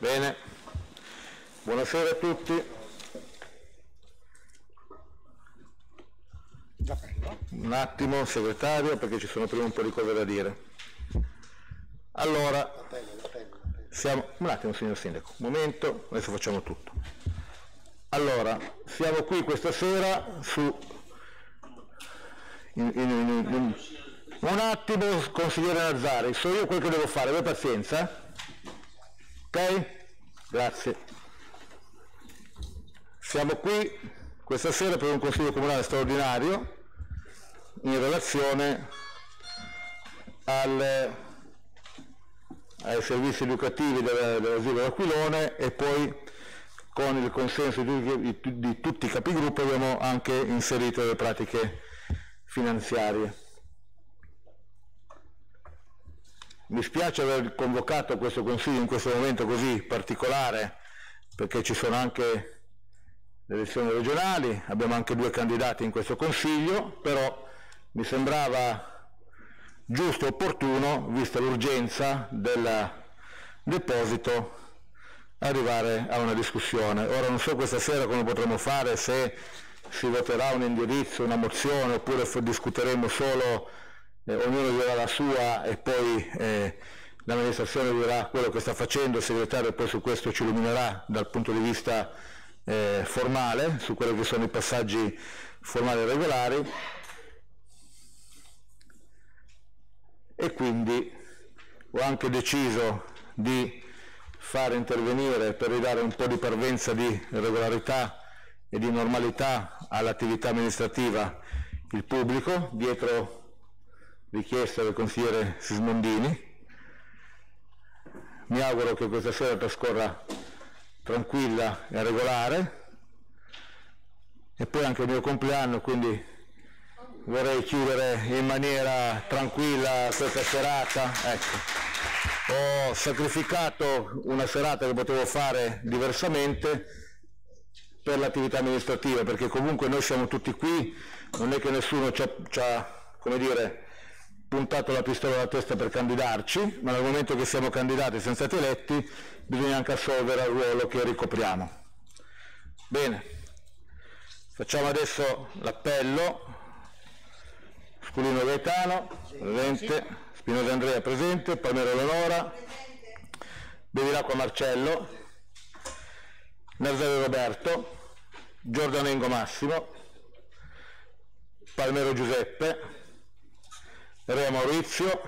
Bene, buonasera a tutti. Un attimo, segretario, perché ci sono prima un po' di cose da dire. Allora, siamo, un attimo signor Sindaco, un momento, adesso facciamo tutto. Allora, siamo qui questa sera su... In, in, in, un attimo, consigliere Nazzari, so io quel che devo fare, voi pazienza. Ok? Grazie. Siamo qui questa sera per un consiglio comunale straordinario in relazione al, ai servizi educativi dell'asilo Aquilone e poi con il consenso di, di, di tutti i capigruppo abbiamo anche inserito le pratiche finanziarie. Mi spiace aver convocato questo Consiglio in questo momento così particolare perché ci sono anche le elezioni regionali, abbiamo anche due candidati in questo Consiglio, però mi sembrava giusto e opportuno, vista l'urgenza del deposito, arrivare a una discussione. Ora non so questa sera come potremo fare, se si voterà un indirizzo, una mozione, oppure discuteremo solo eh, ognuno dirà la sua e poi eh, l'amministrazione dirà quello che sta facendo, il segretario poi su questo ci illuminerà dal punto di vista eh, formale, su quelli che sono i passaggi formali e regolari. E quindi ho anche deciso di fare intervenire per ridare un po' di parvenza di regolarità e di normalità all'attività amministrativa il pubblico dietro richiesta del consigliere Sismondini. Mi auguro che questa sera trascorra tranquilla e regolare e poi anche il mio compleanno, quindi vorrei chiudere in maniera tranquilla questa serata. Ecco. Ho sacrificato una serata che potevo fare diversamente per l'attività amministrativa, perché comunque noi siamo tutti qui, non è che nessuno ci ha, come dire, puntato la pistola alla testa per candidarci, ma nel momento che siamo candidati siamo stati eletti bisogna anche assolvere al ruolo che ricopriamo. Bene, facciamo adesso l'appello. Sculino Gaetano, presente, Spinosa Andrea presente, Palmero Eleonora, Bevilacqua Marcello, Nazario Roberto, Giordanengo Massimo, Palmero Giuseppe, Rea Maurizio,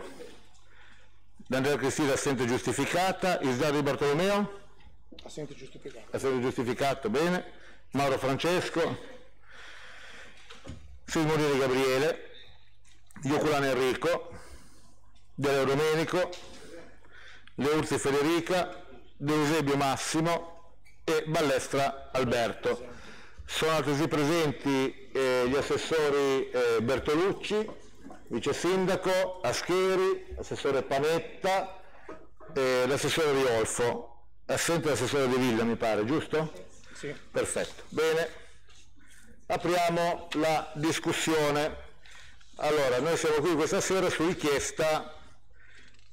D'Andrea Cristina assente giustificata, Isdari Bartolomeo? Assente giustificato. Assente giustificato, bene. Mauro Francesco, Silmonini Gabriele, Ioculano Enrico, Deleo Domenico, Leurzi Federica, De Eusebio Massimo e Ballestra Alberto. Sono altresì presenti eh, gli assessori eh, Bertolucci, vice sindaco, Ascheri, assessore Panetta e l'assessore Riolfo, assente l'assessore Di Villa mi pare, giusto? Sì. Perfetto, bene. Apriamo la discussione. Allora, noi siamo qui questa sera su richiesta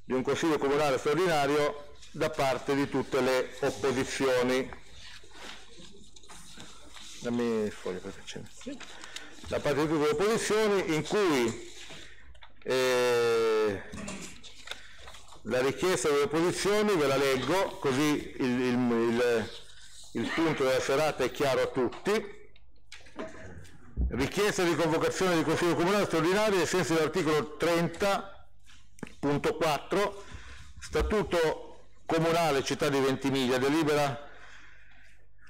di un Consiglio Comunale straordinario da parte di tutte le opposizioni. Dammi il foglio per c'è. Da parte di tutte le opposizioni in cui eh, la richiesta delle opposizioni ve la leggo così il, il, il, il punto della serata è chiaro a tutti. Richiesta di convocazione di Consiglio Comunale straordinario ai sensi dell'articolo 30.4 Statuto Comunale Città di Ventimiglia, delibera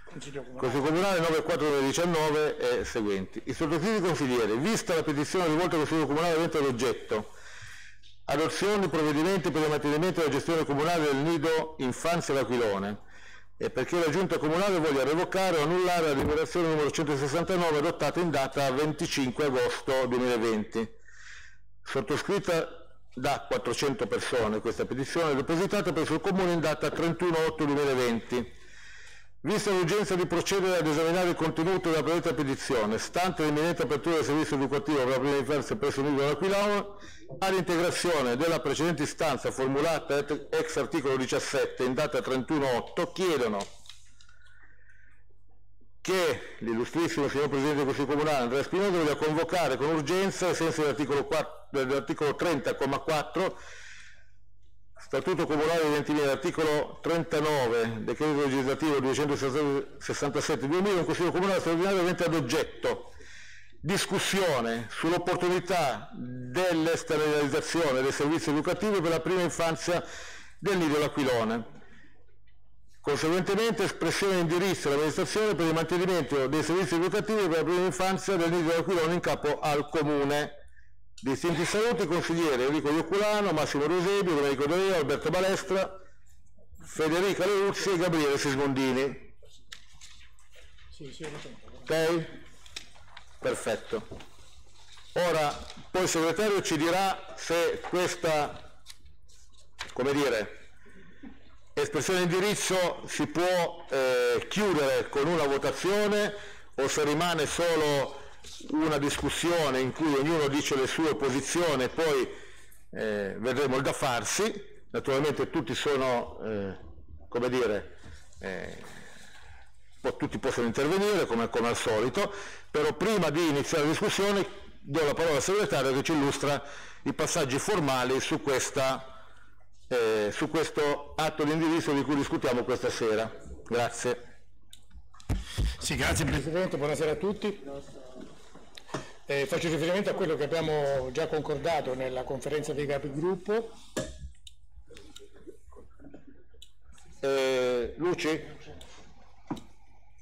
Consiglio Comunale. 9419 e seguenti. I sottoscritti consiglieri, vista la petizione rivolta al Consiglio Comunale avente l'oggetto adozioni, provvedimenti per il mantenimento della gestione comunale del nido infanzia d'Aquilone e perché la Giunta Comunale voglia revocare o annullare la deliberazione numero 169 adottata in data 25 agosto 2020, sottoscritta da 400 persone questa petizione depositata presso il Comune in data 31 8 2020 Vista l'urgenza di procedere ad esaminare il contenuto della predetta petizione, stante l'imminente apertura del servizio educativo per la prima infanzia presso il nido dell'Aquilano, all'integrazione della precedente istanza formulata ex articolo 17 in data 31-8, chiedono che l'illustrissimo signor Presidente del Consiglio Comunale Andrea Spinosa voglia convocare con urgenza, ai sensi dell'articolo 30,4 Statuto Comunale di Ventimiglia, articolo 39, decreto legislativo 267-2000, un Consiglio Comunale straordinario avente ad oggetto discussione sull'opportunità dell'esternalizzazione dei servizi educativi per la prima infanzia del nido L'Aquilone. Conseguentemente espressione di indirizzo all'amministrazione per il mantenimento dei servizi educativi per la prima infanzia del nido L'Aquilone in capo al Comune. Distinti saluti, consiglieri Enrico Ioculano, Massimo Rosebio, Domenico Doria, Alberto Balestra, Federica Leuzzi e Gabriele Sismondini. Ok? Perfetto. Ora, poi il segretario ci dirà se questa, come dire, espressione di indirizzo si può eh, chiudere con una votazione o se rimane solo una discussione in cui ognuno dice le sue posizioni e poi eh, vedremo il da farsi. Naturalmente tutti sono, eh, come dire, eh, tutti possono intervenire come, come, al solito, però prima di iniziare la discussione do la parola al segretario che ci illustra i passaggi formali su, questa, eh, su questo atto di indirizzo di cui discutiamo questa sera. Grazie. Sì, grazie Presidente, buonasera a tutti. Eh, faccio riferimento a quello che abbiamo già concordato nella conferenza dei capigruppo. Eh, Luci?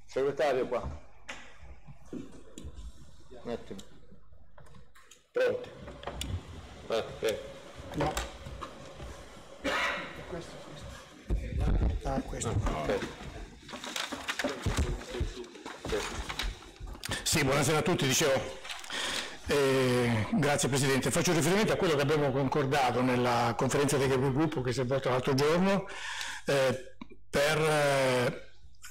Segretario qua. Un attimo. Pronti? Ah, ok. No. Questo, questo. Ah, questo. Ah, okay. Sì, buonasera a tutti, dicevo. Eh, grazie Presidente. Faccio riferimento a quello che abbiamo concordato nella conferenza dei capigruppo che si è svolta l'altro giorno eh, per eh,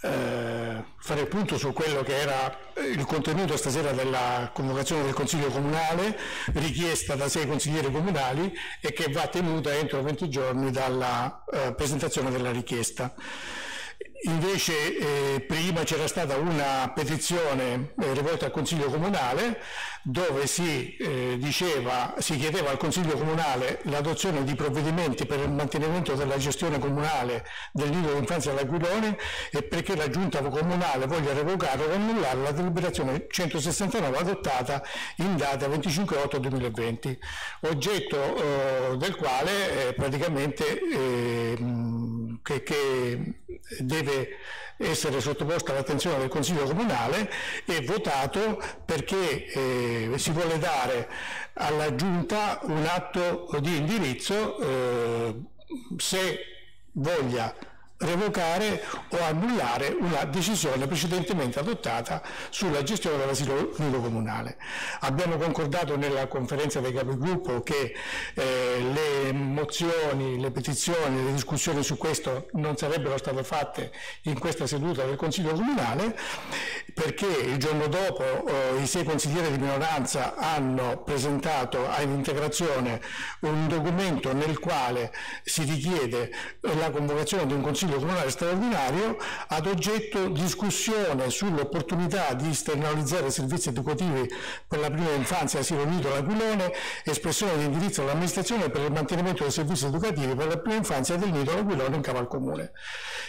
eh fare il punto su quello che era il contenuto stasera della convocazione del Consiglio Comunale richiesta da sei consiglieri comunali e che va tenuta entro 20 giorni dalla eh, presentazione della richiesta. Invece eh, prima c'era stata una petizione eh, rivolta al Consiglio Comunale dove si, eh, diceva, si chiedeva al Consiglio Comunale l'adozione di provvedimenti per il mantenimento della gestione comunale del nido d'infanzia dell'Aquilone e perché la Giunta Comunale voglia revocare o annullare la deliberazione 169 adottata in data 25-8-2020, oggetto eh, del quale eh, praticamente ehm, che, che deve essere sottoposto all'attenzione del Consiglio Comunale e votato perché eh, si vuole dare alla Giunta un atto di indirizzo eh, se voglia revocare o annullare una decisione precedentemente adottata sulla gestione dell'asilo nido comunale. Abbiamo concordato nella conferenza dei capigruppo che eh, le mozioni, le petizioni, le discussioni su questo non sarebbero state fatte in questa seduta del Consiglio Comunale perché il giorno dopo eh, i sei consiglieri di minoranza hanno presentato all'integrazione un documento nel quale si richiede la convocazione di un Consiglio Consiglio Comunale straordinario ad oggetto discussione sull'opportunità di esternalizzare servizi educativi per la prima infanzia asilo nido L'Aquilone, espressione di indirizzo all'amministrazione per il mantenimento dei servizi educativi per la prima infanzia del nido L'Aquilone in capo al Comune.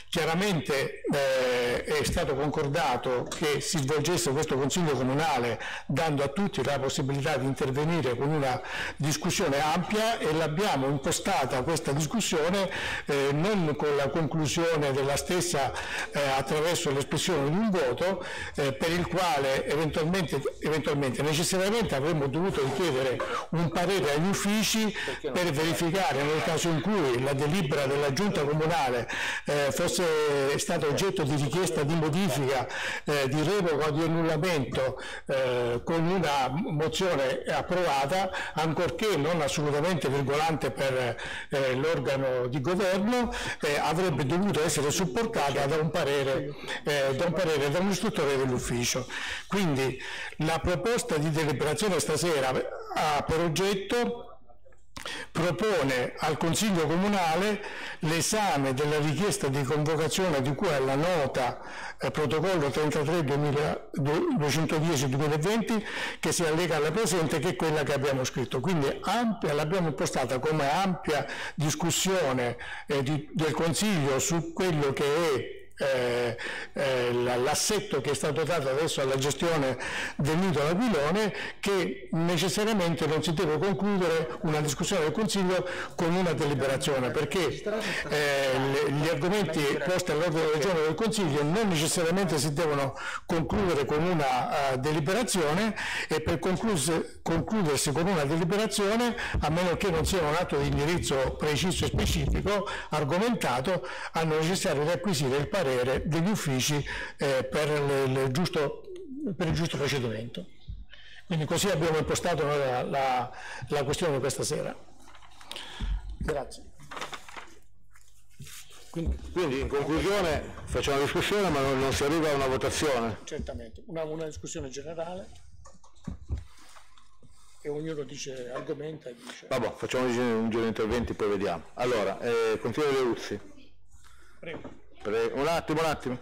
Chiaramente eh, è stato concordato che si svolgesse questo Consiglio Comunale dando a tutti la possibilità di intervenire con una discussione ampia e l'abbiamo impostata questa discussione eh, non con la conclusione conclusione della stessa eh, attraverso l'espressione di un voto eh, per il quale eventualmente, eventualmente, necessariamente avremmo dovuto richiedere un parere agli uffici per verificare nel caso in cui la delibera della giunta comunale eh, fosse stata oggetto di richiesta di modifica, eh, di revoca o di annullamento eh, con una mozione approvata, ancorché non assolutamente virgolante per eh, l'organo di governo, avrebbe dovuto dovuto essere supportata da un parere, eh, da un, parere da un istruttore dell'ufficio. Quindi la proposta di deliberazione stasera ha per oggetto propone al Consiglio Comunale l'esame della richiesta di convocazione di cui alla nota eh, protocollo 33-210-2020 che si allega alla presente che è quella che abbiamo scritto. Quindi ampia, l'abbiamo impostata come ampia discussione eh, di, del Consiglio su quello che è eh, eh, l'assetto che è stato dato adesso alla gestione del nido all'aquilone che necessariamente non si deve concludere una discussione del Consiglio con una deliberazione perché eh, gli argomenti posti all'ordine del giorno del Consiglio non necessariamente si devono concludere con una uh, deliberazione e per concludersi con una deliberazione a meno che non sia un atto di indirizzo preciso e specifico argomentato hanno necessario di acquisire il parere parere degli uffici eh, per, le, le giusto, per, il giusto procedimento. Quindi così abbiamo impostato la, la, la questione questa sera. Grazie. Quindi, quindi, in conclusione facciamo una discussione ma non, non si arriva a una votazione. Certamente, una, una discussione generale e ognuno dice, argomenta e dice. Vabbè, facciamo un giro di interventi poi vediamo. Allora, eh, continua Le Uzzi. Prego. Prego. Un attimo, un attimo.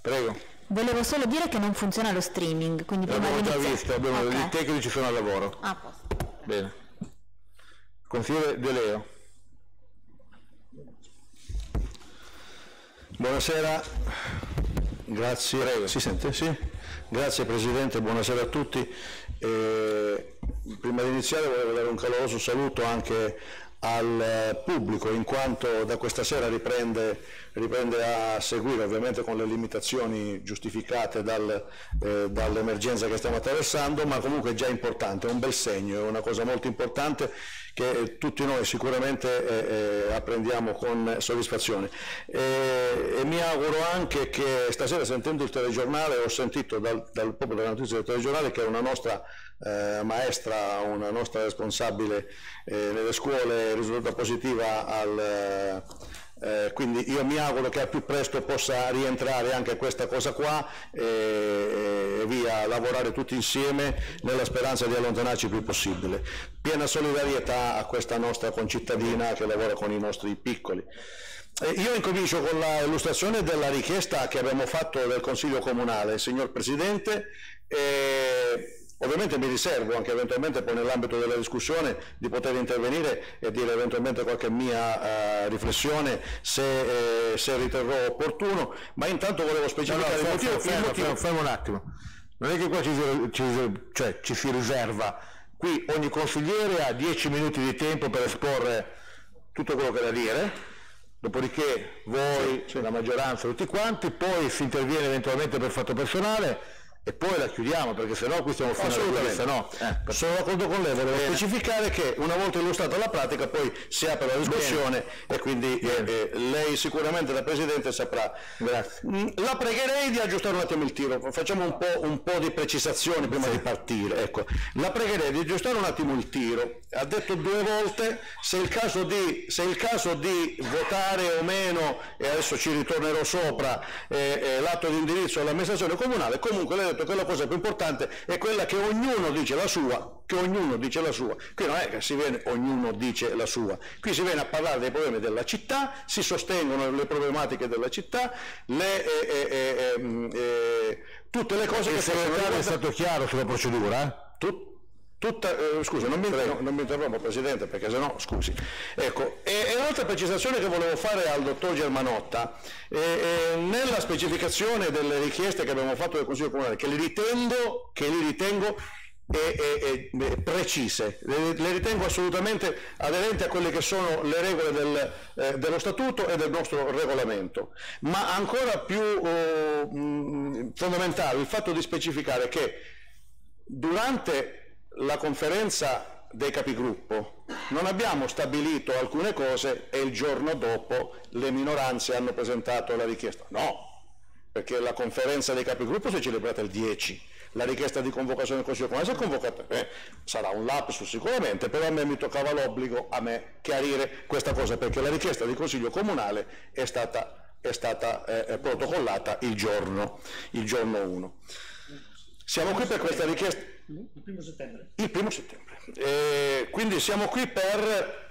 Prego. Volevo solo dire che non funziona lo streaming, quindi prima Abbiamo già visto, abbiamo okay. i tecnici sono al lavoro. Ah, posto. Bene. Consigliere De Leo. Buonasera, grazie. Prego. Si sente? Sì. Grazie Presidente, buonasera a tutti. Eh, prima di iniziare volevo dare un caloroso saluto anche al pubblico in quanto da questa sera riprende, riprende a seguire ovviamente con le limitazioni giustificate dal, eh, dall'emergenza che stiamo attraversando ma comunque è già importante, è un bel segno, è una cosa molto importante che tutti noi sicuramente eh, eh, apprendiamo con soddisfazione. E, e, mi auguro anche che stasera sentendo il telegiornale ho sentito dal, dal, proprio dalla notizia del telegiornale che è una nostra eh, maestra, una nostra responsabile eh, nelle scuole risultata positiva al, eh, quindi io mi auguro che al più presto possa rientrare anche questa cosa qua e, e via lavorare tutti insieme nella speranza di allontanarci il più possibile. Piena solidarietà a questa nostra concittadina che lavora con i nostri piccoli. Eh, io incomincio con l'illustrazione della richiesta che abbiamo fatto del Consiglio Comunale, signor Presidente. Eh, Ovviamente mi riservo anche eventualmente poi nell'ambito della discussione di poter intervenire e dire eventualmente qualche mia uh, riflessione se, eh, se, riterrò opportuno, ma intanto volevo specificare no, no, il motivo. Fermo, fermo, fermo, un attimo, non è che qua ci, ci, cioè, ci si riserva, qui ogni consigliere ha 10 minuti di tempo per esporre tutto quello che ha da dire, dopodiché voi, sì, sì. la maggioranza, tutti quanti, poi si interviene eventualmente per fatto personale e poi la chiudiamo perché sennò qui stiamo fino alla no. Eh, sono d'accordo con lei, volevo Bene. specificare che una volta illustrata la pratica poi si apre la discussione Bene. e quindi eh, eh, lei sicuramente da Presidente saprà. Grazie. Mm, la pregherei di aggiustare un attimo il tiro, facciamo un po', un po di precisazioni prima sì. di partire. Ecco. La pregherei di aggiustare un attimo il tiro, ha detto due volte se il caso di, se il caso di votare o meno, e adesso ci ritornerò sopra, eh, eh, l'atto di indirizzo all'amministrazione comunale, comunque lei detto che la cosa più importante è quella che ognuno dice la sua, che ognuno dice la sua. Qui non è che si viene, ognuno dice la sua, qui si viene a parlare dei problemi della città, si sostengono le problematiche della città, le, eh, eh, eh, ehm, eh tutte le cose Il che... Il segretario è stato chiaro sulla procedura? Eh? Tut- Tutta, eh, scusa, non mi, no, non mi, interrompo Presidente perché se no, scusi. Ecco, e, e un'altra precisazione che volevo fare al dottor Germanotta, eh, eh, nella specificazione delle richieste che abbiamo fatto del Consiglio Comunale, che li ritengo, che li ritengo e, e, e, precise, le, le, ritengo assolutamente aderenti a quelle che sono le regole del, eh, dello Statuto e del nostro regolamento, ma ancora più mh, fondamentale il fatto di specificare che durante la conferenza dei capigruppo non abbiamo stabilito alcune cose e il giorno dopo le minoranze hanno presentato la richiesta. No, perché la conferenza dei capigruppo si è celebrata il 10, la richiesta di convocazione del Consiglio Comunale, se convocata eh, sarà un lapsus sicuramente, però a me mi toccava l'obbligo a me chiarire questa cosa perché la richiesta di Consiglio Comunale è stata, è stata eh, protocollata il giorno, il giorno 1. Siamo qui per questa richiesta. Il primo settembre. Il primo settembre. Eh, quindi siamo qui per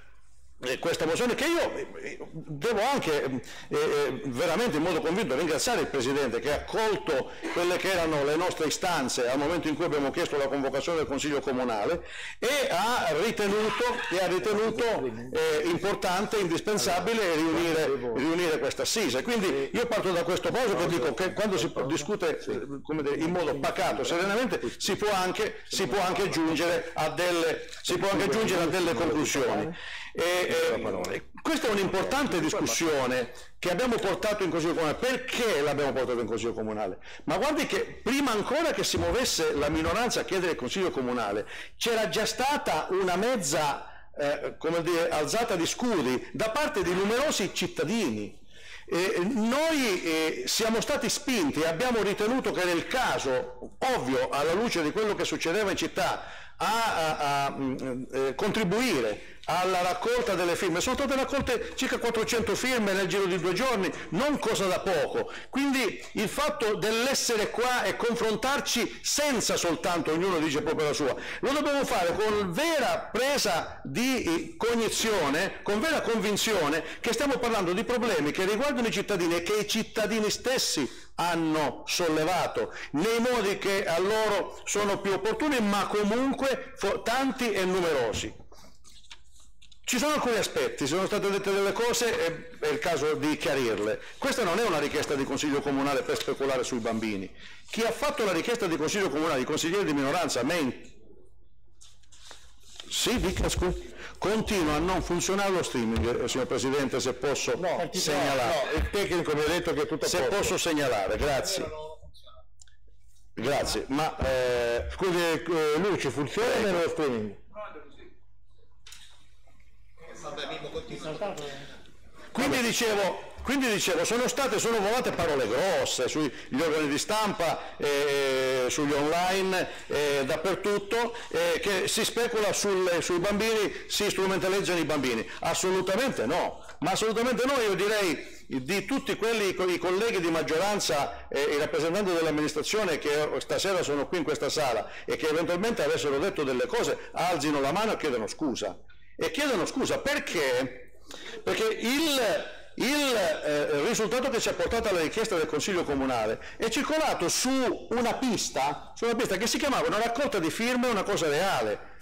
questa mozione che io eh, devo anche eh, eh, veramente in modo convinto ringraziare il Presidente che ha accolto quelle che erano le nostre istanze al momento in cui abbiamo chiesto la convocazione del Consiglio Comunale e ha ritenuto, e ha ritenuto eh, importante, indispensabile riunire, riunire, questa assise. Quindi io parto da questo posto che dico che quando si discute dire, in modo pacato, serenamente, si può anche, si può anche giungere a delle, anche giungere a delle conclusioni. E, eh, questa è un'importante discussione che abbiamo portato in Consiglio Comunale. Perché l'abbiamo portato in Consiglio Comunale? Ma guardi che prima ancora che si muovesse la minoranza a chiedere il Consiglio Comunale, c'era già stata una mezza eh, come dire, alzata di scudi da parte di numerosi cittadini. Eh, noi eh, siamo stati spinti e abbiamo ritenuto che nel caso, ovvio, alla luce di quello che succedeva in città, a, a, a mm, eh, contribuire alla raccolta delle firme. Sono state raccolte circa 400 firme nel giro di due giorni, non cosa da poco. Quindi il fatto dell'essere qua e confrontarci senza soltanto ognuno dice proprio la sua, lo dobbiamo fare con vera presa di eh, cognizione, con vera convinzione che stiamo parlando di problemi che riguardano i cittadini e che i cittadini stessi hanno sollevato nei modi che a loro sono più opportuni, ma comunque tanti e numerosi. Ci sono alcuni aspetti, sono state dette delle cose e è il caso di chiarirle. Questa non è una richiesta di Consiglio Comunale per speculare sui bambini. Chi ha fatto la richiesta di Consiglio Comunale, i consiglieri di minoranza, me... Sì, dica scusi. Continua a non funzionare lo streaming, eh, signor Presidente, se posso no, segnalare. No, il tecnico mi ha detto che è tutto Se posto. posso segnalare, grazie. Grazie, ma eh, scusi eh, Luci, funziona ecco. lo streaming? Quindi dicevo, quindi dicevo, sono state, sono volate parole grosse sugli organi di stampa, eh, sugli online, eh, dappertutto, eh, che si specula sul, sui bambini, si strumentalizzano i bambini. Assolutamente no, ma assolutamente no, io direi di tutti quelli, i colleghi di maggioranza e i rappresentanti dell'amministrazione che stasera sono qui in questa sala e che eventualmente avessero detto delle cose, alzino la mano e chiedano scusa e chiedono scusa perché? Perché il, il eh, risultato che ci ha portato alla richiesta del Consiglio Comunale è circolato su una pista, su una pista che si chiamava una raccolta di firme, una cosa reale.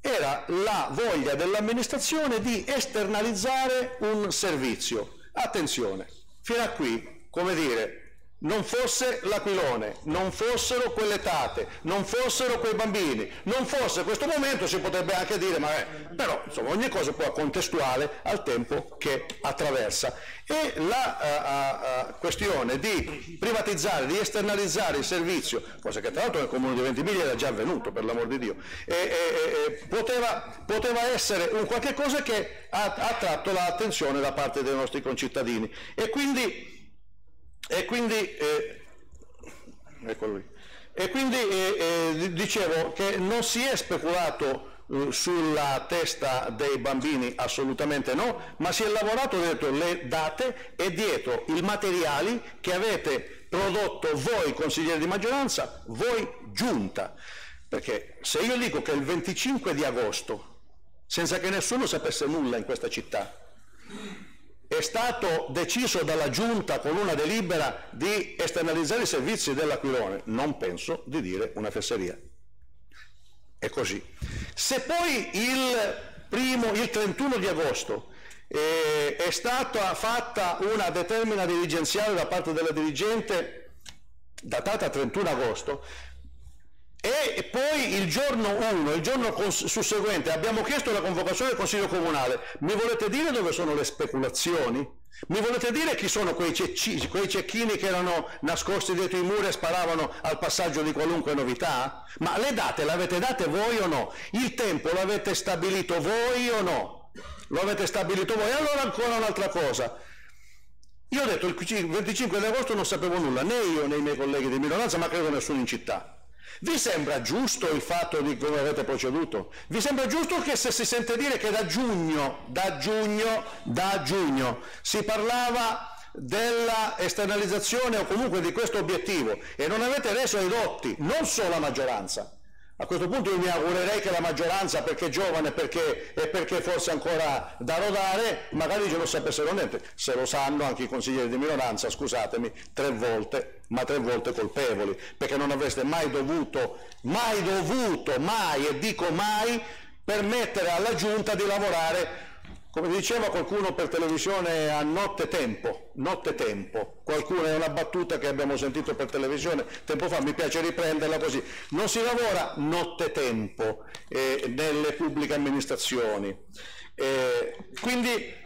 Era la voglia dell'amministrazione di esternalizzare un servizio. Attenzione, fino a qui, come dire, non fosse l'aquilone, non fossero quelle tate, non fossero quei bambini, non fosse questo momento si potrebbe anche dire, ma è, però insomma ogni cosa è poi contestuale al tempo che attraversa. E la uh, uh, questione di privatizzare, di esternalizzare il servizio, cosa che tra l'altro nel comune di Ventimiglia era già avvenuto per l'amor di Dio, e, e, e, poteva, poteva, essere un qualche cosa che ha, ha tratto l'attenzione da parte dei nostri concittadini. E quindi e quindi, eh, e quindi eh, eh, dicevo che non si è speculato eh, sulla testa dei bambini, assolutamente no, ma si è lavorato dietro le date e dietro i materiali che avete prodotto voi consiglieri di maggioranza, voi giunta. Perché se io dico che il 25 di agosto, senza che nessuno sapesse nulla in questa città, è stato deciso dalla Giunta con una delibera di esternalizzare i servizi dell'Aquilone, non penso di dire una fesseria. È così. Se poi il, primo, il 31 di agosto eh, è stata fatta una determina dirigenziale da parte della dirigente datata 31 agosto, e poi il giorno 1, il giorno susseguente, abbiamo chiesto la convocazione del Consiglio Comunale. Mi volete dire dove sono le speculazioni? Mi volete dire chi sono quei, cecchi, quei cecchini che erano nascosti dietro i muri e sparavano al passaggio di qualunque novità? Ma le date le avete date voi o no? Il tempo lo avete stabilito voi o no? Lo avete stabilito voi? Allora ancora un'altra cosa. Io ho detto il 25 di agosto non sapevo nulla, né io né i miei colleghi di minoranza, ma credo nessuno in città. Vi sembra giusto il fatto di come avete proceduto? Vi sembra giusto che se si sente dire che da giugno, da giugno, da giugno si parlava della esternalizzazione o comunque di questo obiettivo e non avete reso edotti non solo la maggioranza, a questo punto io mi augurerei che la maggioranza, perché è giovane perché, e perché forse ancora da rodare, magari ce lo sapessero niente. Se lo sanno anche i consiglieri di minoranza, scusatemi, tre volte, ma tre volte colpevoli, perché non avreste mai dovuto, mai dovuto, mai, e dico mai, permettere alla Giunta di lavorare come diceva qualcuno per televisione a notte tempo, notte tempo, qualcuno è una battuta che abbiamo sentito per televisione tempo fa, mi piace riprenderla così, non si lavora notte tempo eh, nelle pubbliche amministrazioni, eh, quindi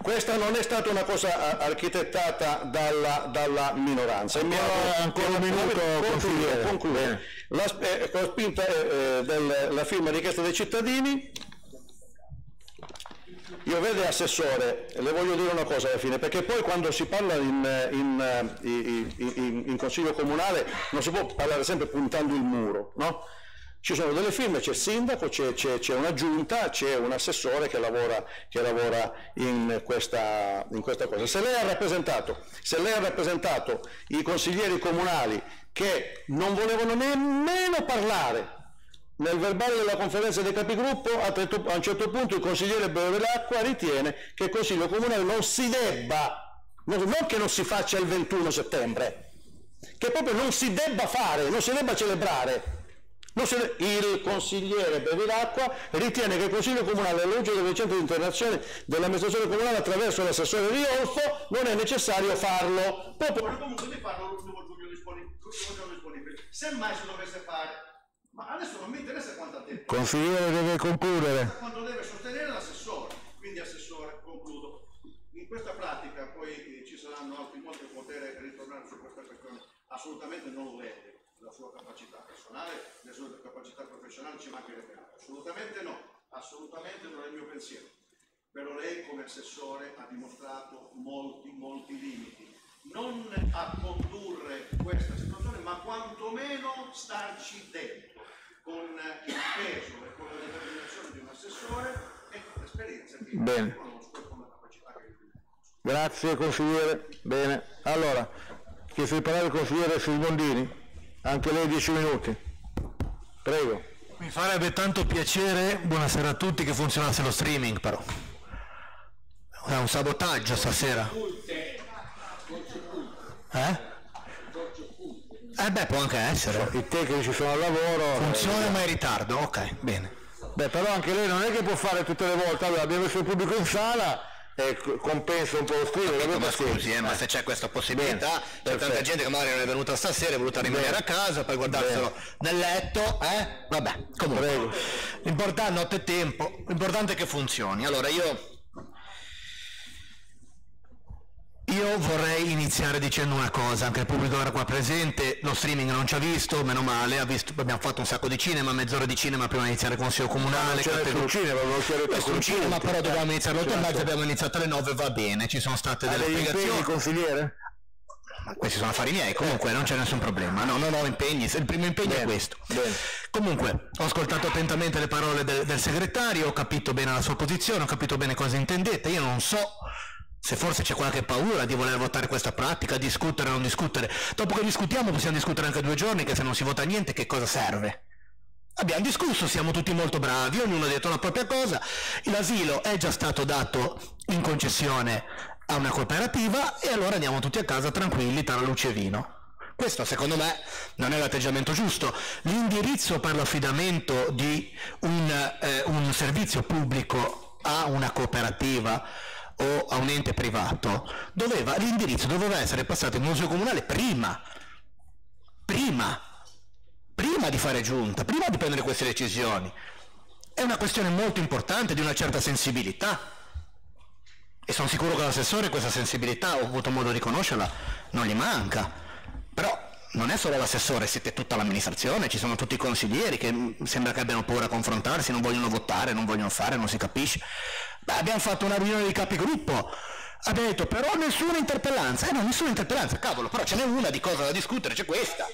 questa non è stata una cosa architettata dalla, dalla minoranza. Ancora, ancora un minuto, concludo. concludo. La, eh, con la spinta eh, della firma richiesta dai cittadini, io vedo assessore, le voglio dire una cosa alla fine, perché poi quando si parla in, in, in, in Consiglio Comunale non si può parlare sempre puntando il muro, no? Ci sono delle firme, c'è il sindaco, c'è, una giunta, c'è un assessore che lavora, che lavora in, questa, in, questa, cosa. Se lei, ha rappresentato, se lei ha rappresentato i consiglieri comunali che non volevano nemmeno parlare nel verbale della conferenza dei capigruppo a un certo punto il consigliere Beveracqua ritiene che il Consiglio Comunale non si debba, non che non si faccia il 21 settembre, che proprio non si debba fare, non si debba celebrare. Il consigliere Bevilacqua ritiene che il Consiglio Comunale, alla luce del recente internazione dell'amministrazione comunale attraverso l'assessore Riolfo, non è necessario farlo. Proprio... comunque di farlo l'ultimo giugno disponibile. Semmai si dovesse fare ma adesso non mi interessa quanto ha detto. Consigliere deve concludere. Quanto deve sostenere l'assessore. Quindi assessore, concludo. In questa pratica poi eh, ci saranno altri modi per poter ritornare su questa questione. Assolutamente non lo vede la sua capacità personale, le sue capacità professionali ci mancherebbe altro. Assolutamente no, assolutamente non è il mio pensiero. Però lei come assessore ha dimostrato molti, molti limiti non a condurre questa situazione, ma quantomeno starci dentro con il peso e con la determinazione di un assessore e con l'esperienza che Bene. conosco e con la capacità che io Grazie consigliere. Bene. Allora, chiesto di parlare il consigliere Silmondini, anche lei 10 minuti. Prego. Mi farebbe tanto piacere, buonasera a tutti, che funzionasse lo streaming però. È un sabotaggio stasera. Eh? Eh beh, può anche essere. I tecnici sono al lavoro. Funziona eh, ma è in ritardo, ok, bene. Beh, però anche lei non è che può fare tutte le volte, allora abbiamo messo il pubblico in sala e compensa un po' lo stile. Ma scusi, eh, ma se c'è questa possibilità, c'è tanta gente che magari non è venuta stasera, è voluta rimanere bene. a casa, poi guardarselo bene. nel letto, eh? Vabbè, comunque. L'importante notte tempo, l'importante è che funzioni. Allora io Io vorrei iniziare dicendo una cosa, anche il pubblico era qua presente, lo streaming non ci ha visto, meno male, visto, abbiamo fatto un sacco di cinema, mezz'ora di cinema prima di iniziare il consiglio comunale. c'era il cinema, non c'era il cinema, però dovevamo iniziare alle 8 e mezza, abbiamo iniziato alle 9, va bene, ci sono state delle spiegazioni. consigliere? questi sono affari miei, comunque non c'è nessun problema, no, non ho impegni, il primo impegno bene, è questo. Bene. Comunque, ho ascoltato attentamente le parole del, del segretario, ho capito bene la sua posizione, ho capito bene cosa intendete, io non so se forse c'è qualche paura di voler votare questa pratica, discutere o non discutere. Dopo che discutiamo possiamo discutere anche due giorni, che se non si vota niente che cosa serve? Abbiamo discusso, siamo tutti molto bravi, ognuno ha detto la propria cosa, l'asilo è già stato dato in concessione a una cooperativa e allora andiamo tutti a casa tranquilli tra luce e vino. Questo secondo me non è l'atteggiamento giusto. L'indirizzo per l'affidamento di un, eh, un servizio pubblico a una cooperativa o a un ente privato, doveva, l'indirizzo doveva essere passato in consiglio comunale prima, prima, prima di fare giunta, prima di prendere queste decisioni. È una questione molto importante, di una certa sensibilità. E sono sicuro che l'assessore questa sensibilità, ho avuto modo di conoscerla, non gli manca. Però non è solo l'assessore, siete tutta l'amministrazione, ci sono tutti i consiglieri che sembra che abbiano paura a confrontarsi, non vogliono votare, non vogliono fare, non si capisce. Beh, abbiamo fatto una riunione di capigruppo, abbiamo detto però nessuna interpellanza, eh no, nessuna interpellanza, cavolo, però ce n'è una di cosa da discutere, c'è questa.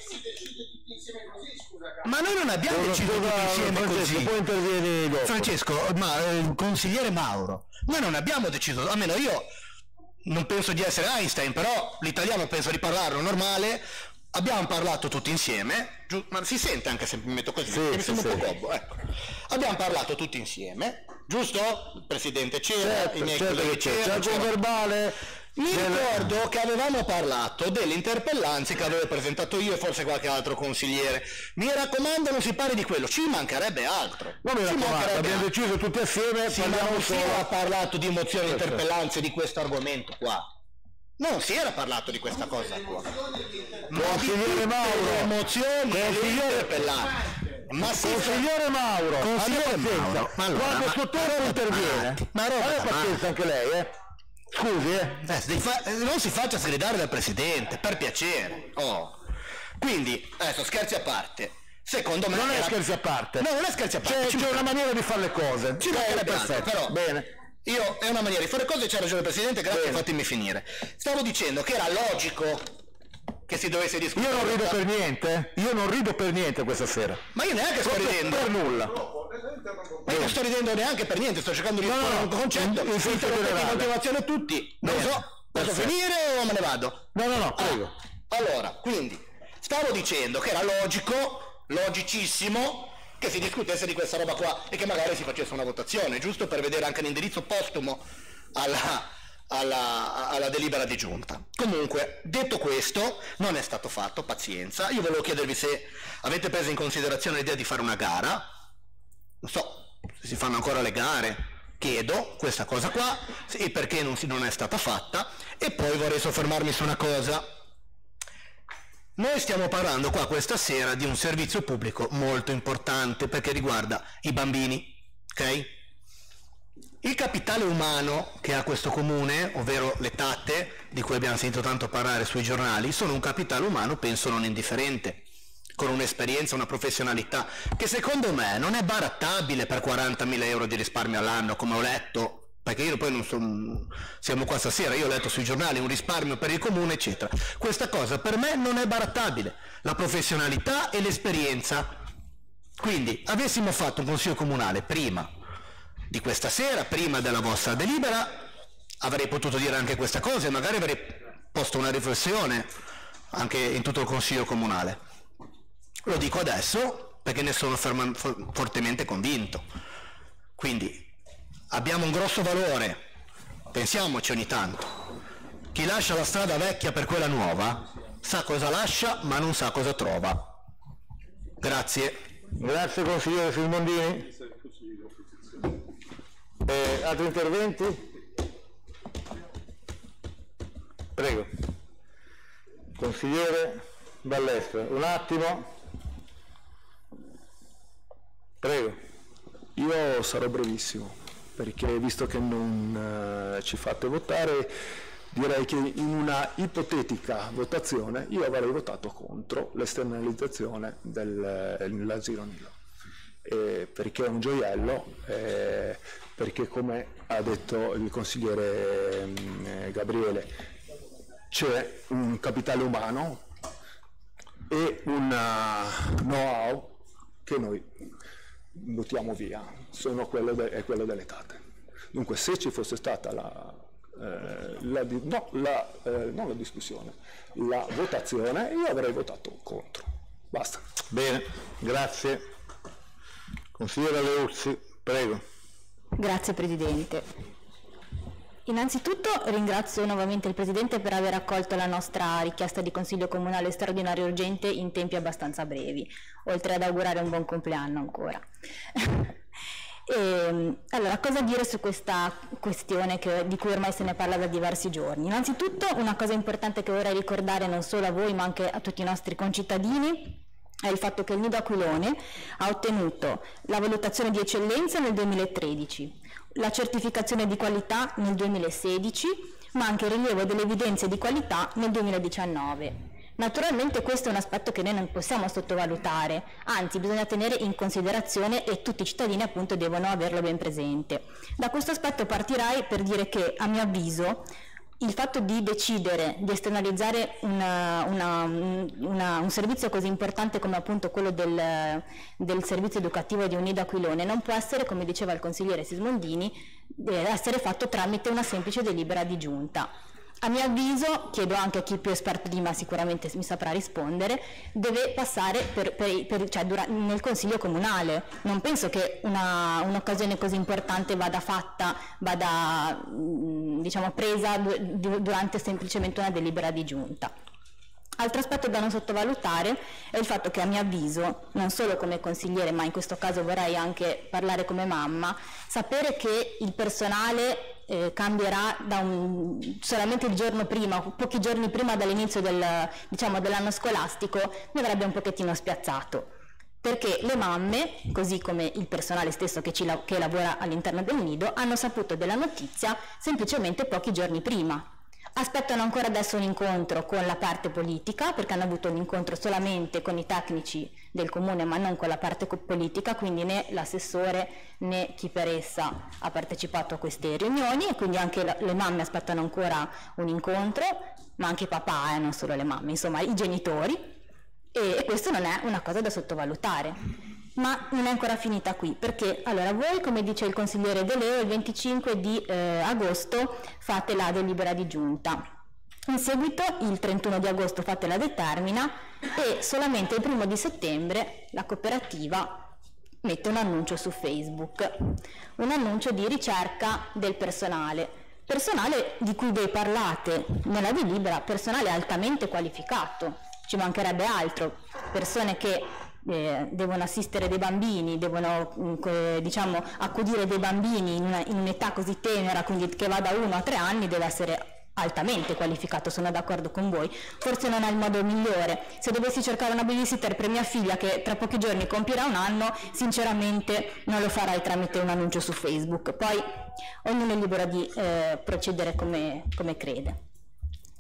Ma noi non abbiamo deciso tutti insieme così. Poi intervieni dopo. Francesco, ma eh, consigliere Mauro, noi non abbiamo deciso, almeno io non penso di essere Einstein, però l'italiano penso di parlarlo normale. Abbiamo parlato tutti insieme, giu- ma si sente anche se mi metto così, Sì, mi sì, sembra un sì. po' gobbo, ecco. Abbiamo parlato tutti insieme, giusto? Il presidente c'era, Certo, i miei certo colleghi c'è c'erano, anche un c'era- verbale. mi del- ricordo che avevamo parlato delle interpellanze che avevo presentato io e forse qualche altro consigliere. Mi raccomando, non si parli di quello, ci mancherebbe altro. Non mi raccomando, abbiamo deciso tutti assieme, Sì, ma non si era parlato di mozioni e interpellanze di questo argomento qua. Non si era parlato di questa cosa qua. Consigliere Mauro. le mozioni e le Consigliere- interpellanze. Ma si Consigliere Mauro, Consigliere. Mauro, ma allora, Quando tempo interviene. ma roba pazienza anche lei, eh. Scusi, eh. Eh, eh, non si faccia sgridare dal presidente, per piacere. Oh. Quindi, adesso scherzi a parte. Secondo me Non è era- scherzi a parte. No, non è scherzi a parte. C'è, c'è una maniera di fare le cose. Ci Bene, perfetto. però Bene. Io è una maniera di fare cose, c'ha ragione il Presidente, grazie, Bene. fatemi finire. Stavo dicendo che era logico che si dovesse discutere. Io non rido per niente, io non rido per niente questa sera. Ma io neanche sto ridendo. Per nulla. Ma io non sto ridendo neanche per niente, sto cercando di No, no, un concetto. in- in in continuazione tutti. Non Bene. so, posso finire o me ne vado? No, no, no, Ah, prego. allora, quindi, stavo dicendo che era logico, logicissimo, che si discutesse di questa roba qua e che magari si facesse una votazione, giusto per vedere anche l'indirizzo postumo alla, alla- alla delibera di giunta. Comunque, detto questo, non è stato fatto, pazienza. Io volevo chiedervi se avete preso in considerazione l'idea di fare una gara, non so se si fanno ancora le gare, chiedo questa cosa qua e perché non, si- non è stata fatta e poi vorrei soffermarmi su una cosa. Noi stiamo parlando qua questa sera di un servizio pubblico molto importante perché riguarda i bambini, ok? Il capitale umano che ha questo comune, ovvero le tatte, di cui abbiamo sentito tanto parlare sui giornali, sono un capitale umano penso non indifferente, con un'esperienza, una professionalità, che secondo me non è barattabile per 40.000 euro di risparmio all'anno, come ho letto, perché io poi non sono, siamo qua stasera, io ho letto sui giornali un risparmio per il comune, eccetera. Questa cosa per me non è barattabile, la professionalità e l'esperienza. Quindi, avessimo fatto un consiglio comunale prima di questa sera, prima della vostra delibera, avrei potuto dire anche questa cosa e magari avrei posto una riflessione anche in tutto il consiglio comunale. Lo dico adesso perché ne sono fortemente convinto. Quindi abbiamo un grosso valore, pensiamoci ogni tanto. Chi lascia la strada vecchia per quella nuova sa cosa lascia ma non sa cosa trova. Grazie. Grazie consigliere Sismondini. Eh, altri interventi? Prego. Consigliere Ballestra, un attimo. Prego. Io sarò brevissimo, perché visto che non eh, ci fate votare, direi che in una ipotetica votazione io avrei votato contro l'esternalizzazione dell'asilo nido, Eh, perché è un gioiello, eh, perché come ha detto il consigliere mm, Gabriele, c'è un capitale umano e un eh, know-how che noi buttiamo via, sono quello de- è quello delle tate. Dunque se ci fosse stata la, eh, la di- no, la, eh, non la discussione, la votazione, io avrei votato contro. Basta. Bene, grazie. Consigliere Leuzzi, prego. Grazie Presidente. Innanzitutto ringrazio nuovamente il Presidente per aver accolto la nostra richiesta di Consiglio Comunale straordinario urgente in tempi abbastanza brevi, oltre ad augurare un buon compleanno ancora. E, allora, cosa dire su questa questione che- di cui ormai se ne parla da diversi giorni? Innanzitutto una cosa importante che vorrei ricordare non solo a voi ma anche a tutti i nostri concittadini è il fatto che il Nido Aquilone ha ottenuto la valutazione di eccellenza nel 2013, la certificazione di qualità nel 2016, ma anche il rilievo delle evidenze di qualità nel 2019. Naturalmente questo è un aspetto che noi non possiamo sottovalutare, anzi bisogna tenere in considerazione e tutti i cittadini appunto devono averlo ben presente. Da questo aspetto partirei per dire che a mio avviso il fatto di decidere di esternalizzare una, una, una, un servizio così importante come appunto quello del, del servizio educativo di Unida Aquilone non può essere, come diceva il consigliere Sismoldini, essere fatto tramite una semplice delibera di giunta. A mio avviso, chiedo anche a chi più esperto di me sicuramente mi saprà rispondere, deve passare per, per, per, cioè, nel Consiglio Comunale. Non penso che un'occasione così importante vada fatta, vada mm, diciamo, presa durante semplicemente una delibera di giunta. Altro aspetto da non sottovalutare è il fatto che a mio avviso, non solo come consigliere, ma in questo caso vorrei anche parlare come mamma, sapere che il personale eh, cambierà un, solamente il giorno prima, pochi giorni prima dall'inizio del, diciamo, dell'anno scolastico, mi avrebbe un pochettino spiazzato perché le mamme, così come il personale stesso che, ci, che lavora all'interno del nido, hanno saputo della notizia semplicemente pochi giorni prima. Aspettano ancora adesso un incontro con la parte politica, perché hanno avuto un incontro solamente con i tecnici del comune, ma non con la parte politica, quindi né l'assessore né chi per essa ha partecipato a queste riunioni e quindi anche le mamme aspettano ancora un incontro, ma anche i papà, eh, non solo le mamme, insomma i genitori, e, questo non è una cosa da sottovalutare ma non è ancora finita qui, perché allora voi, come dice il consigliere De Leo, il 25 di eh, agosto fate la delibera di giunta. In seguito, il 31 di agosto fate la determina e solamente il 1 di settembre la cooperativa mette un annuncio su Facebook, un annuncio di ricerca del personale, personale di cui voi parlate nella delibera, personale altamente qualificato, ci mancherebbe altro, persone che eh, devono assistere dei bambini, devono mm, diciamo, accudire dei bambini in un'età così tenera, quindi che va da 1 a 3 anni, deve essere altamente qualificato, sono d'accordo con voi, forse non è il modo migliore. Se dovessi cercare una babysitter per mia figlia che tra pochi giorni compirà un anno, sinceramente non lo farai tramite un annuncio su Facebook, poi ognuno è libero di eh, procedere come, come crede.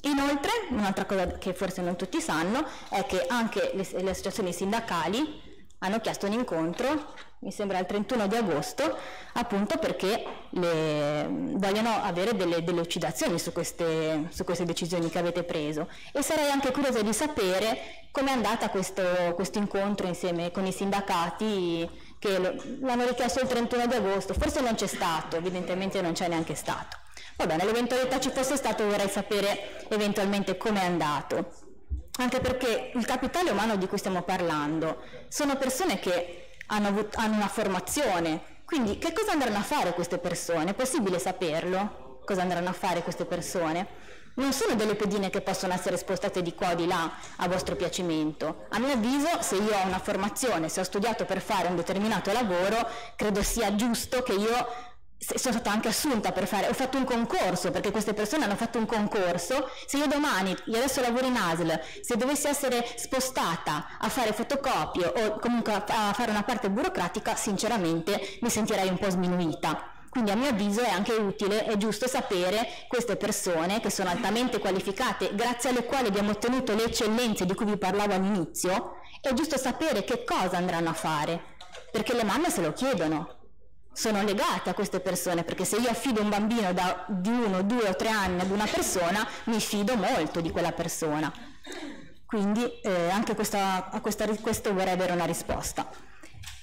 Inoltre, un'altra cosa che forse non tutti sanno è che anche le, le associazioni sindacali hanno chiesto un incontro, mi sembra il 31 di agosto, appunto perché le, vogliono avere delle, delle lucidazioni su queste, su queste, decisioni che avete preso. E sarei anche curiosa di sapere com'è andata questo, questo incontro insieme con i sindacati che l'hanno richiesto il 31 di agosto, forse non c'è stato, evidentemente non c'è neanche stato. Va bene, l'eventualità ci fosse stato vorrei sapere eventualmente com'è andato. Anche perché il capitale umano di cui stiamo parlando sono persone che hanno, avuto, hanno una formazione, quindi che cosa andranno a fare queste persone? È possibile saperlo? Cosa andranno a fare queste persone? Non sono delle pedine che possono essere spostate di qua o di là a vostro piacimento. A mio avviso, se io ho una formazione, se ho studiato per fare un determinato lavoro, credo sia giusto che io sono stata anche assunta per fare, ho fatto un concorso perché queste persone hanno fatto un concorso, se io domani, io adesso lavoro in ASL, se dovessi essere spostata a fare fotocopie o comunque a fare una parte burocratica, sinceramente mi sentirei un po' sminuita. Quindi a mio avviso è anche utile e giusto sapere queste persone che sono altamente qualificate, grazie alle quali abbiamo ottenuto le eccellenze di cui vi parlavo all'inizio, è giusto sapere che cosa andranno a fare, perché le mamme se lo chiedono sono legate a queste persone, perché se io affido un bambino da, di uno, due o tre anni ad una persona, mi fido molto di quella persona. Quindi eh, anche questa, a questa, questo vorrei avere una risposta.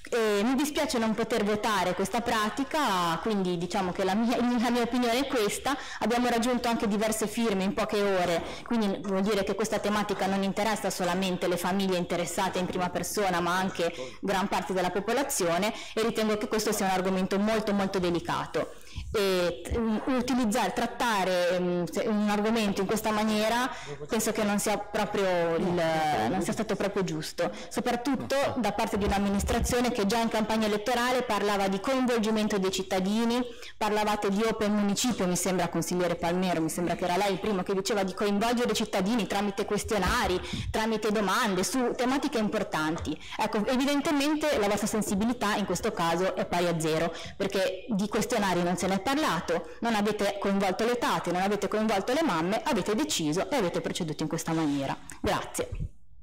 E mi dispiace non poter votare questa pratica, quindi diciamo che la mia, la mia, opinione è questa, abbiamo raggiunto anche diverse firme in poche ore, quindi vuol dire che questa tematica non interessa solamente le famiglie interessate in prima persona ma anche gran parte della popolazione e ritengo che questo sia un argomento molto molto delicato e mm, utilizzare, trattare mm, un argomento in questa maniera penso che non sia, il, non sia stato proprio giusto, soprattutto da parte di un'amministrazione che già in campagna elettorale parlava di coinvolgimento dei cittadini, parlavate di Open Municipio, mi sembra consigliere Palmero, mi sembra che era lei il primo che diceva di coinvolgere i cittadini tramite questionari, tramite domande su tematiche importanti. Ecco, evidentemente la vostra sensibilità in questo caso è pari a zero, perché di questionari non se ne è parlato, non avete coinvolto le tate, non avete coinvolto le mamme, avete deciso e avete proceduto in questa maniera. Grazie.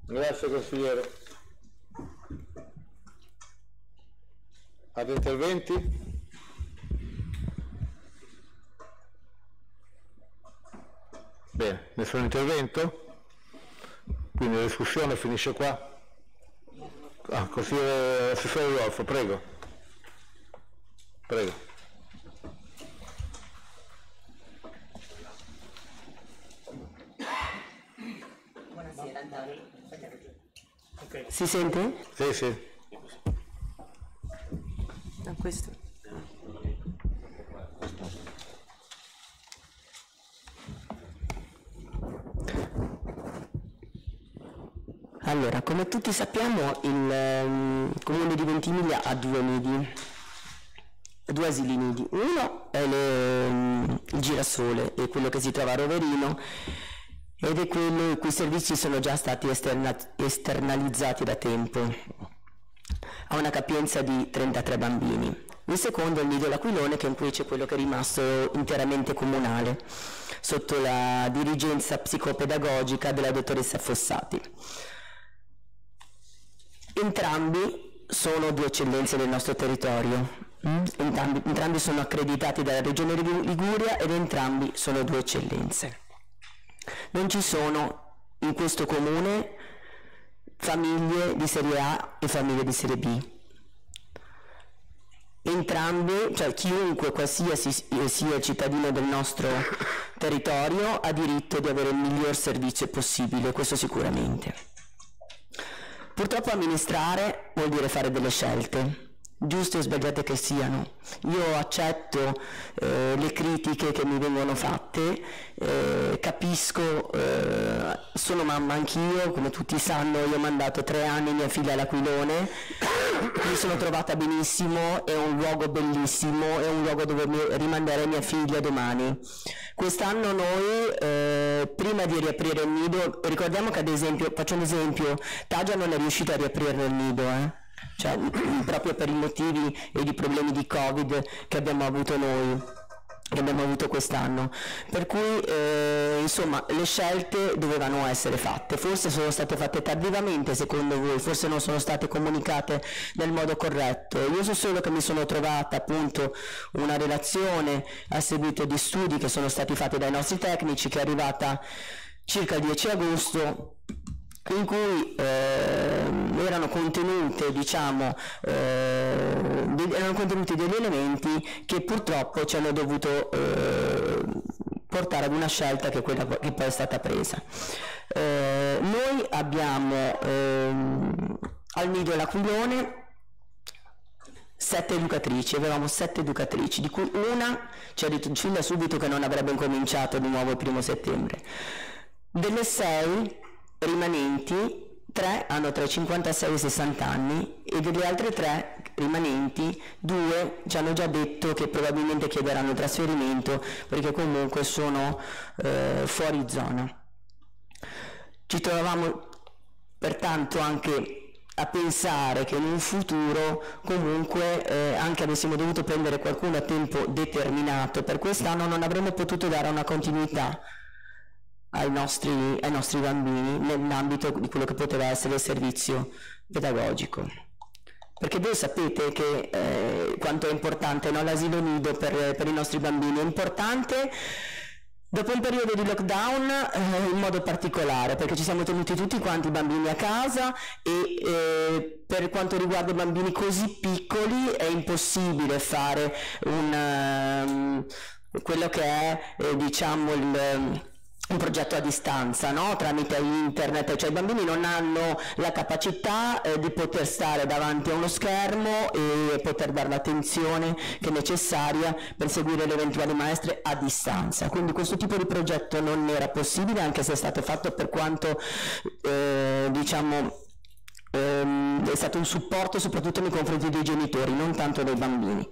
Grazie consigliere. Ad interventi? Bene, nessun intervento? Quindi la discussione finisce qua? Ah, consigliere assessore Rodolfo, prego. Prego. Okay. Si sente? Sì, sì. No, questo. Allora, come tutti sappiamo il um, comune di Ventimiglia ha due nidi, due asili nidi. Uno è le, um, il girasole, è quello che si trova a Roverino ed è quello i cui servizi sono già stati esterna, esternalizzati da tempo. Ha una capienza di 33 bambini. Il secondo è il nido L'Aquilone che invece è quello che è rimasto interamente comunale, sotto la dirigenza psicopedagogica della dottoressa Fossati. Entrambi sono due eccellenze del nostro territorio, entrambi, entrambi sono accreditati dalla Regione Liguria ed entrambi sono due eccellenze. Non ci sono in questo comune famiglie di serie A e famiglie di serie B. Entrambi, cioè chiunque qualsiasi sia cittadino del nostro territorio ha diritto di avere il miglior servizio possibile, questo sicuramente. Purtroppo amministrare vuol dire fare delle scelte giuste o sbagliate che siano. Io accetto eh, le critiche che mi vengono fatte, eh, capisco, eh, sono mamma anch'io, come tutti sanno io ho mandato tre anni mia figlia all'Aquilone, mi sono trovata benissimo, è un luogo bellissimo, è un luogo dove mi, rimanderei mia figlia domani. Quest'anno noi, eh, prima di riaprire il nido, ricordiamo che ad esempio, faccio un esempio, Tagia non è riuscita a riaprire il nido, eh? Cioè, proprio per i motivi e i problemi di Covid che abbiamo avuto noi che abbiamo avuto quest'anno. Per cui eh, insomma le scelte dovevano essere fatte. Forse sono state fatte tardivamente secondo voi? Forse non sono state comunicate nel modo corretto? Io so solo che mi sono trovata appunto una relazione a seguito di studi che sono stati fatti dai nostri tecnici che è arrivata circa il 10 agosto in cui eh, erano contenute diciamo eh, erano contenuti degli elementi che purtroppo ci hanno dovuto eh, portare ad una scelta che quella che poi è stata presa eh, noi abbiamo ehm, al nido l'Aquilone sette educatrici, avevamo sette educatrici, di cui una ci ha detto fin da subito che non avrebbe incominciato di nuovo il primo settembre. Delle sei rimanenti, tre hanno tra i 56 e i 60 anni e delle altre tre rimanenti, due ci hanno già detto che probabilmente chiederanno il trasferimento perché comunque sono eh, fuori zona. Ci trovavamo pertanto anche a pensare che in un futuro comunque eh, anche avessimo dovuto prendere qualcuno a tempo determinato per quest'anno non avremmo potuto dare una continuità ai nostri, ai nostri bambini nell'ambito di quello che poteva essere il servizio pedagogico. Perché voi sapete che eh, quanto è importante no, l'asilo nido per, per, i nostri bambini, è importante dopo un periodo di lockdown eh, in modo particolare, perché ci siamo tenuti tutti quanti i bambini a casa e eh, per quanto riguarda i bambini così piccoli è impossibile fare un, um, quello che è eh, diciamo il un progetto a distanza no? tramite internet, cioè i bambini non hanno la capacità eh, di poter stare davanti a uno schermo e poter dare l'attenzione che è necessaria per seguire le eventuali maestre a distanza. Quindi questo tipo di progetto non era possibile anche se è stato fatto per quanto eh, diciamo ehm, è stato un supporto soprattutto nei confronti dei genitori, non tanto dei bambini.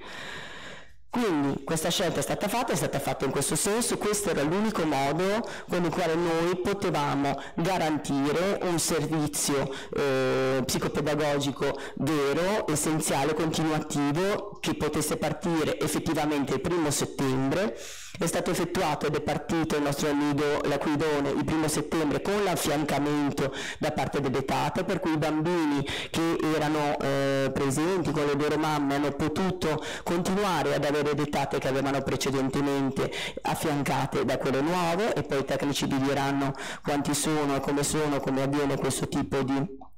Quindi questa scelta è stata fatta, è stata fatta in questo senso, questo era l'unico modo con il quale noi potevamo garantire un servizio eh, psicopedagogico vero, essenziale, continuativo, che potesse partire effettivamente il primo settembre è stato effettuato ed è partito il nostro nido L'Aquidone il primo settembre con l'affiancamento da parte delle tate, per cui i bambini che erano eh, presenti con le loro mamme hanno potuto continuare ad avere le tate che avevano precedentemente affiancate da quelle nuove e poi i tecnici vi diranno quanti sono come sono, come avviene questo tipo di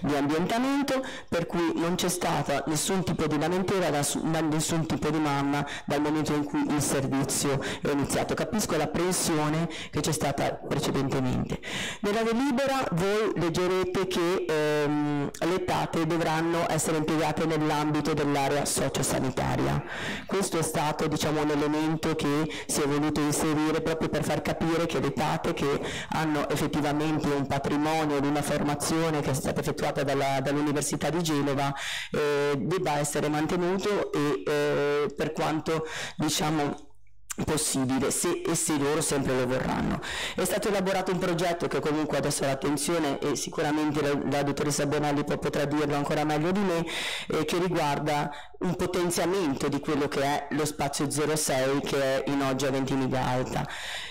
di ambientamento per cui non c'è stata nessun tipo di lamentela da, da, nessun tipo di mamma dal momento in cui il servizio è iniziato. Capisco l'apprensione che c'è stata precedentemente. Nella delibera voi leggerete che ehm, le tate dovranno essere impiegate nell'ambito dell'area sociosanitaria. Questo è stato diciamo, un elemento che si è voluto inserire proprio per far capire che le tate che hanno effettivamente un patrimonio di una formazione che è stata effettuata dall'Università di Genova eh, debba essere mantenuto e eh, per quanto diciamo possibile se e se loro sempre lo vorranno. È stato elaborato un progetto che comunque adesso l'attenzione e sicuramente la, la dottoressa Bonelli potrà dirlo ancora meglio di me, eh, che riguarda un potenziamento di quello che è lo spazio 06 che è in oggi a Ventimiglia Alta.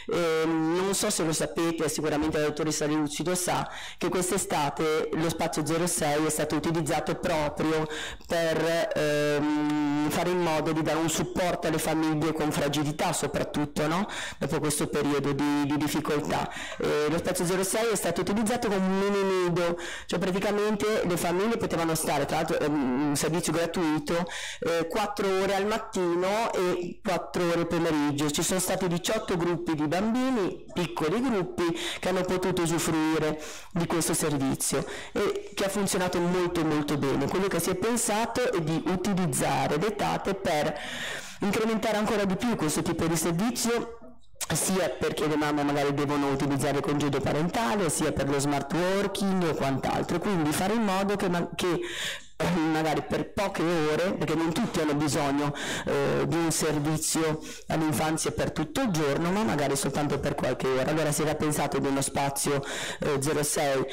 Eh, non so se lo sapete, sicuramente la dottoressa Liuzzi lo sa, che quest'estate lo spazio 06 è stato utilizzato proprio per ehm, fare in modo di dare un supporto alle famiglie con fragilità soprattutto no? dopo questo periodo di, di difficoltà. Eh, lo spazio 06 è stato utilizzato come un mini nido, cioè praticamente le famiglie potevano stare, tra l'altro è un servizio gratuito, eh, 4 ore al mattino e 4 ore al pomeriggio. Ci sono stati 18 gruppi di bambini, piccoli gruppi, che hanno potuto usufruire di questo servizio e che ha funzionato molto molto bene. Quello che si è pensato è di utilizzare le tate per incrementare ancora di più questo tipo di servizio sia perché le mamme magari devono utilizzare il congedo parentale, sia per lo smart working o quant'altro, quindi fare in modo che, ma che eh, magari per poche ore, perché non tutti hanno bisogno eh, di un servizio all'infanzia per tutto il giorno, ma magari soltanto per qualche ora. Allora si era pensato di uno spazio eh, 06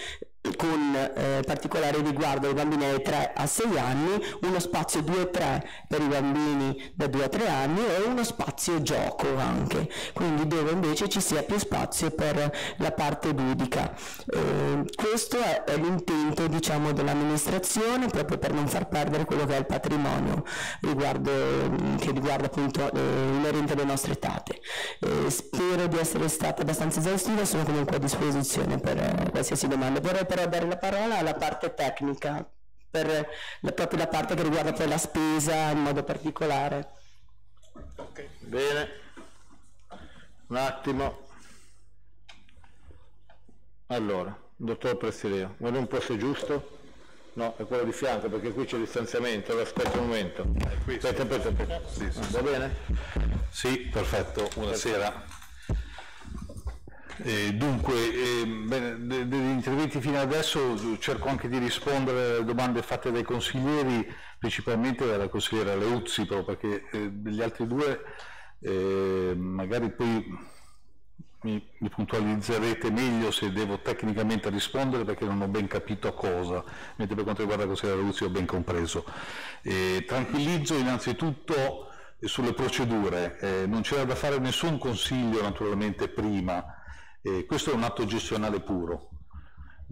con eh, particolare riguardo ai bambini dai 3 a 6 anni, uno spazio 2-3 per i bambini da 2 a 3 anni e uno spazio gioco anche, quindi dove invece ci sia più spazio per la parte ludica. Eh, questo è, è l'intento diciamo, dell'amministrazione proprio per non far perdere quello che è il patrimonio riguardo, che riguarda appunto eh, inerente alle nostre etate. Eh, spero di essere stata abbastanza esaustiva, sono comunque a disposizione per eh, qualsiasi domanda. Vorrei però dare la parola alla parte tecnica, per la, proprio la parte che riguarda poi la spesa in modo particolare. Okay. Bene, un attimo. Allora, dottor Prestileo, vuole un posto giusto? No, è quello di fianco perché qui c'è il distanziamento, aspetta un momento. Aspetta, aspetta, aspetta. Sì, sì, Va bene? Sì, perfetto, buonasera. Eh, dunque, eh, degli interventi fino adesso cerco anche di rispondere alle domande fatte dai consiglieri, principalmente dalla consigliera Leuzzi, proprio perché eh, gli altri due eh, magari poi mi, mi, puntualizzerete meglio se devo tecnicamente rispondere perché non ho ben capito cosa, mentre per quanto riguarda la consigliera Leuzzi ho ben compreso. tranquillizzo innanzitutto sulle procedure, eh, non c'era da fare nessun consiglio naturalmente prima, eh, questo è un atto gestionale puro,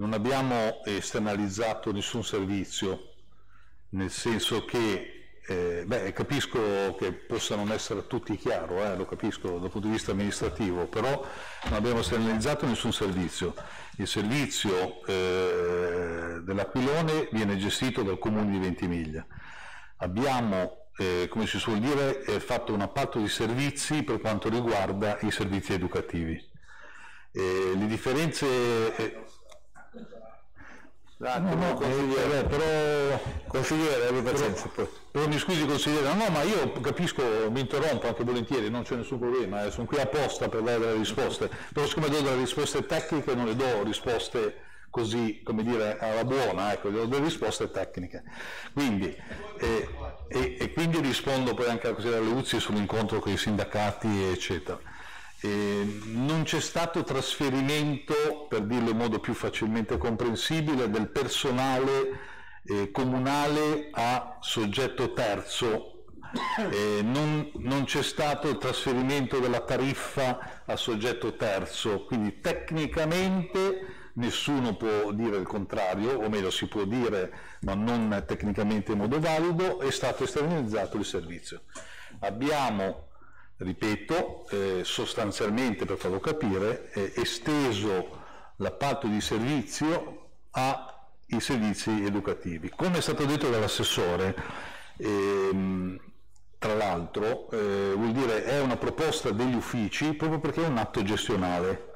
non abbiamo esternalizzato nessun servizio, nel senso che, eh, beh, capisco che possa non essere a tutti chiaro, eh, lo capisco dal punto di vista amministrativo, però non abbiamo esternalizzato nessun servizio. Il servizio eh, dell'Aquilone viene gestito dal Comune di Ventimiglia. Abbiamo eh, come si suol dire, fatto un appalto di servizi per quanto riguarda i servizi educativi. Eh, le differenze... Eh, no, no, consigliere, però consigliere, abbi pazienza poi. Però mi scusi consigliere, no, ma io capisco, mi interrompo anche volentieri, non c'è nessun problema, eh, sono qui apposta per dare delle risposte, però siccome do delle risposte tecniche non le do risposte così, come dire, alla buona, ecco, do delle risposte tecniche. Quindi, eh, e, e, quindi rispondo poi anche alla consigliera Leuzzi sull'incontro con i sindacati, eccetera. Eh, non c'è stato trasferimento, per dirlo in modo più facilmente comprensibile, del personale eh, comunale a soggetto terzo eh, non, non c'è stato il trasferimento della tariffa a soggetto terzo, quindi tecnicamente nessuno può dire il contrario, o meglio si può dire ma non tecnicamente in modo valido, è stato esternalizzato il servizio. Abbiamo, ripeto, eh, sostanzialmente per farlo capire, eh, esteso l'appalto di servizio ai servizi educativi. Come è stato detto dall'assessore, ehm, tra l'altro, eh, vuol dire è una proposta degli uffici proprio perché è un atto gestionale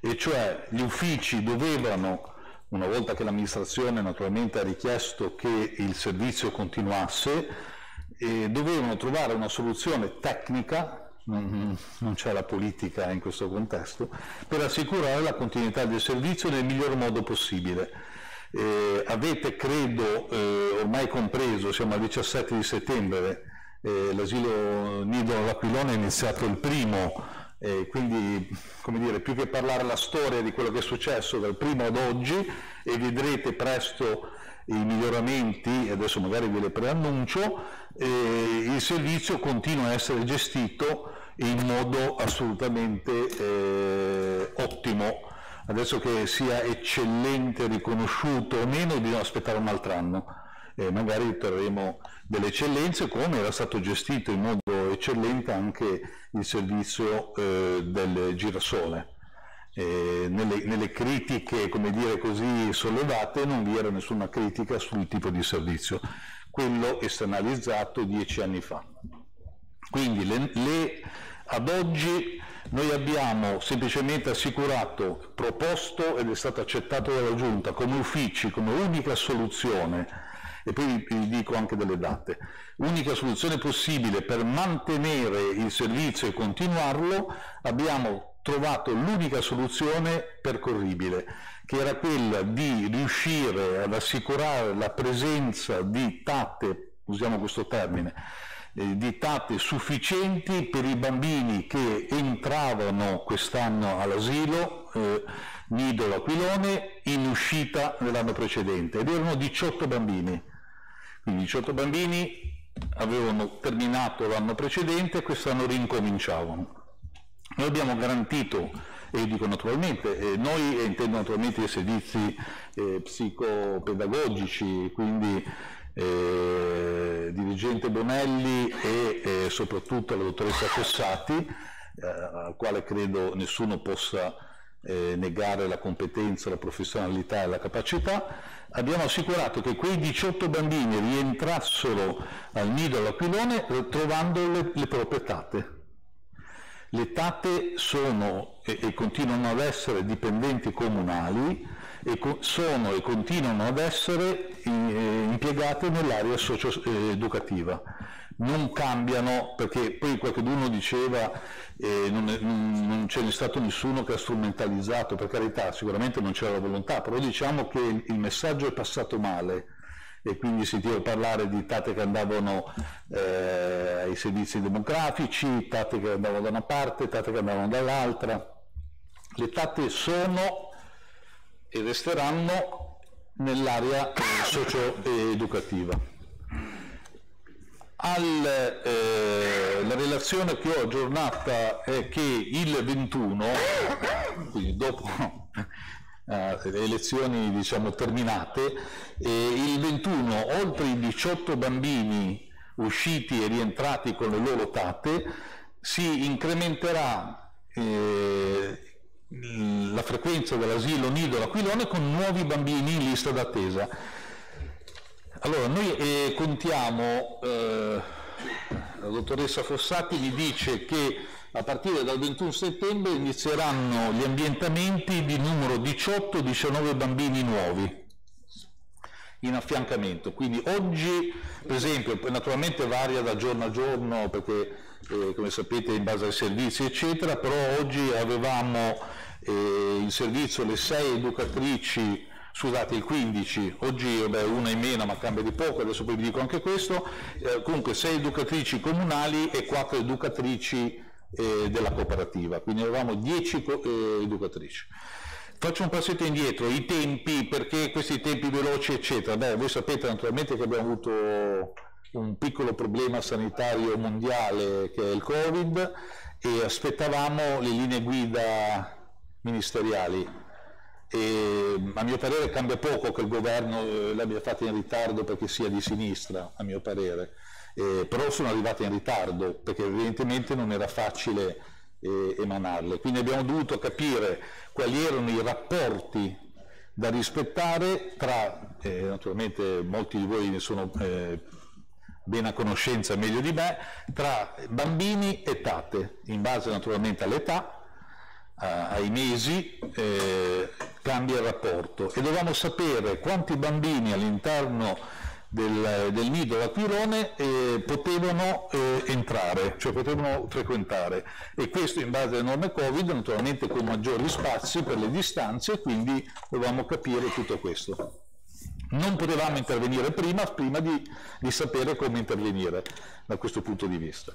e cioè gli uffici dovevano, una volta che l'amministrazione naturalmente ha richiesto che il servizio continuasse, eh, dovevano trovare una soluzione tecnica, non, non c'è la politica in questo contesto, per assicurare la continuità del servizio nel miglior modo possibile. Eh, avete, credo, eh, ormai compreso, siamo al 17 di settembre, eh, l'asilo Nido all'Aquilone è iniziato il primo e quindi, come dire, più che parlare la storia di quello che è successo dal primo ad oggi, e vedrete presto i miglioramenti, adesso magari ve le preannuncio, eh, il servizio continua a essere gestito in modo assolutamente eh, ottimo. Adesso che sia eccellente, riconosciuto o meno, bisogna aspettare un altro anno. E magari otterremo delle eccellenze come era stato gestito in modo eccellente anche il servizio eh, del girasole. Eh, nelle, nelle, critiche, come dire così, sollevate non vi era nessuna critica sul tipo di servizio, quello esternalizzato dieci anni fa. Quindi le, le, ad oggi noi abbiamo semplicemente assicurato, proposto ed è stato accettato dalla Giunta come uffici, come unica soluzione e poi vi dico anche delle date. Unica soluzione possibile per mantenere il servizio e continuarlo, abbiamo trovato l'unica soluzione percorribile, che era quella di riuscire ad assicurare la presenza di tatte, usiamo questo termine, eh, di tatte sufficienti per i bambini che entravano quest'anno all'asilo, eh, Nido L'Aquilone, in uscita nell'anno precedente, ed erano 18 bambini. Quindi 18 bambini avevano terminato l'anno precedente e quest'anno rincominciavano. Noi abbiamo garantito, e dico naturalmente, eh, noi intendo naturalmente i servizi eh, psicopedagogici, quindi eh, dirigente Bonelli e eh, soprattutto la dottoressa Fossati, eh, al quale credo nessuno possa eh, negare la competenza, la professionalità e la capacità, abbiamo assicurato che quei 18 bambini rientrassero al nido all'Aquilone trovando le, le proprie tate. Le tate sono e, e continuano ad essere dipendenti comunali e co- sono e continuano ad essere in, eh, impiegate nell'area socio-educativa non cambiano perché poi qualcuno diceva eh, non, è, non, ce n'è stato nessuno che ha strumentalizzato, per carità sicuramente non c'era la volontà, però diciamo che il, il messaggio è passato male e quindi sentivo parlare di tate che andavano eh, ai servizi demografici, tate che andavano da una parte, tate che andavano dall'altra. Le tate sono e resteranno nell'area eh, socio-educativa. Alla eh, relazione che ho aggiornata è che il 21, quindi dopo eh, le elezioni diciamo, terminate, eh, il 21 oltre i 18 bambini usciti e rientrati con le loro tate si incrementerà eh, la frequenza dell'asilo Nido L'Aquilone con nuovi bambini in lista d'attesa allora, noi eh, contiamo, eh, la dottoressa Fossati mi dice che a partire dal 21 settembre inizieranno gli ambientamenti di numero 18-19 bambini nuovi in affiancamento. Quindi oggi, per esempio, naturalmente varia da giorno a giorno perché eh, come sapete in base ai servizi eccetera, però oggi avevamo eh, in servizio le sei educatrici scusate il 15, oggi vabbè, una in meno ma cambia di poco, adesso poi vi dico anche questo, eh, comunque 6 educatrici comunali e 4 educatrici eh, della cooperativa, quindi avevamo 10 eh, educatrici. Faccio un passetto indietro, i tempi, perché questi tempi veloci eccetera, beh voi sapete naturalmente che abbiamo avuto un piccolo problema sanitario mondiale che è il Covid e aspettavamo le linee guida ministeriali. E, a mio parere cambia poco che il governo eh, l'abbia fatta in ritardo perché sia di sinistra, a mio parere, eh, però sono arrivate in ritardo perché evidentemente non era facile eh, emanarle. Quindi abbiamo dovuto capire quali erano i rapporti da rispettare tra, eh, naturalmente molti di voi ne sono eh, ben a conoscenza meglio di me, tra bambini e tate, in base naturalmente all'età, ai mesi, eh, cambia il rapporto e dovevamo sapere quanti bambini all'interno del, del nido aquirone eh, potevano eh, entrare, cioè potevano frequentare e questo in base alle norme Covid naturalmente con maggiori spazi per le distanze quindi dovevamo capire tutto questo. Non potevamo intervenire prima, prima di, di sapere come intervenire da questo punto di vista.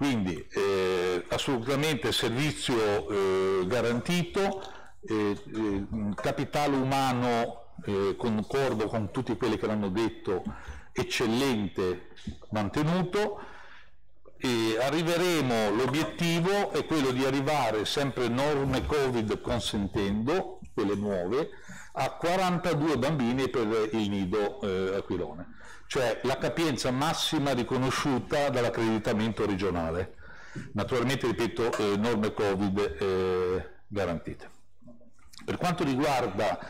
Quindi eh, assolutamente servizio eh, garantito, eh, eh capitale umano eh, concordo con tutti quelli che l'hanno detto, eccellente mantenuto. E arriveremo, l'obiettivo è quello di arrivare sempre norme Covid consentendo, quelle nuove, a 42 bambini per il nido eh, aquilone, cioè la capienza massima riconosciuta dall'accreditamento regionale. Naturalmente, ripeto, eh, norme Covid eh, garantite. Per quanto riguarda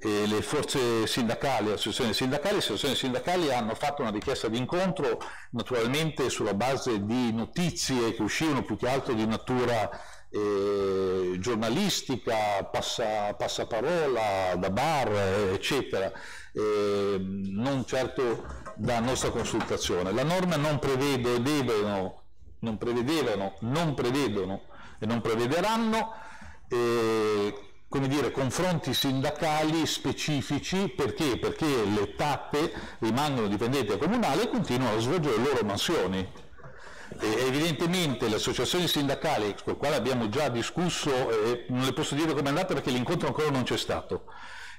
eh, le forze sindacali, le associazioni sindacali, le associazioni sindacali hanno fatto una richiesta di incontro naturalmente sulla base di notizie che uscivano più che altro di natura eh, giornalistica, passa, passaparola, da bar, eccetera, eh, non certo da nostra consultazione. La norma non prevede, devono, non prevedevano, non prevedono e non prevederanno eh, come dire, confronti sindacali specifici perché? Perché le tappe rimangono dipendenti dal comunale e continuano a svolgere le loro mansioni. E evidentemente le associazioni sindacali, con le quali abbiamo già discusso, eh, non le posso dire come è andata perché l'incontro ancora non c'è stato.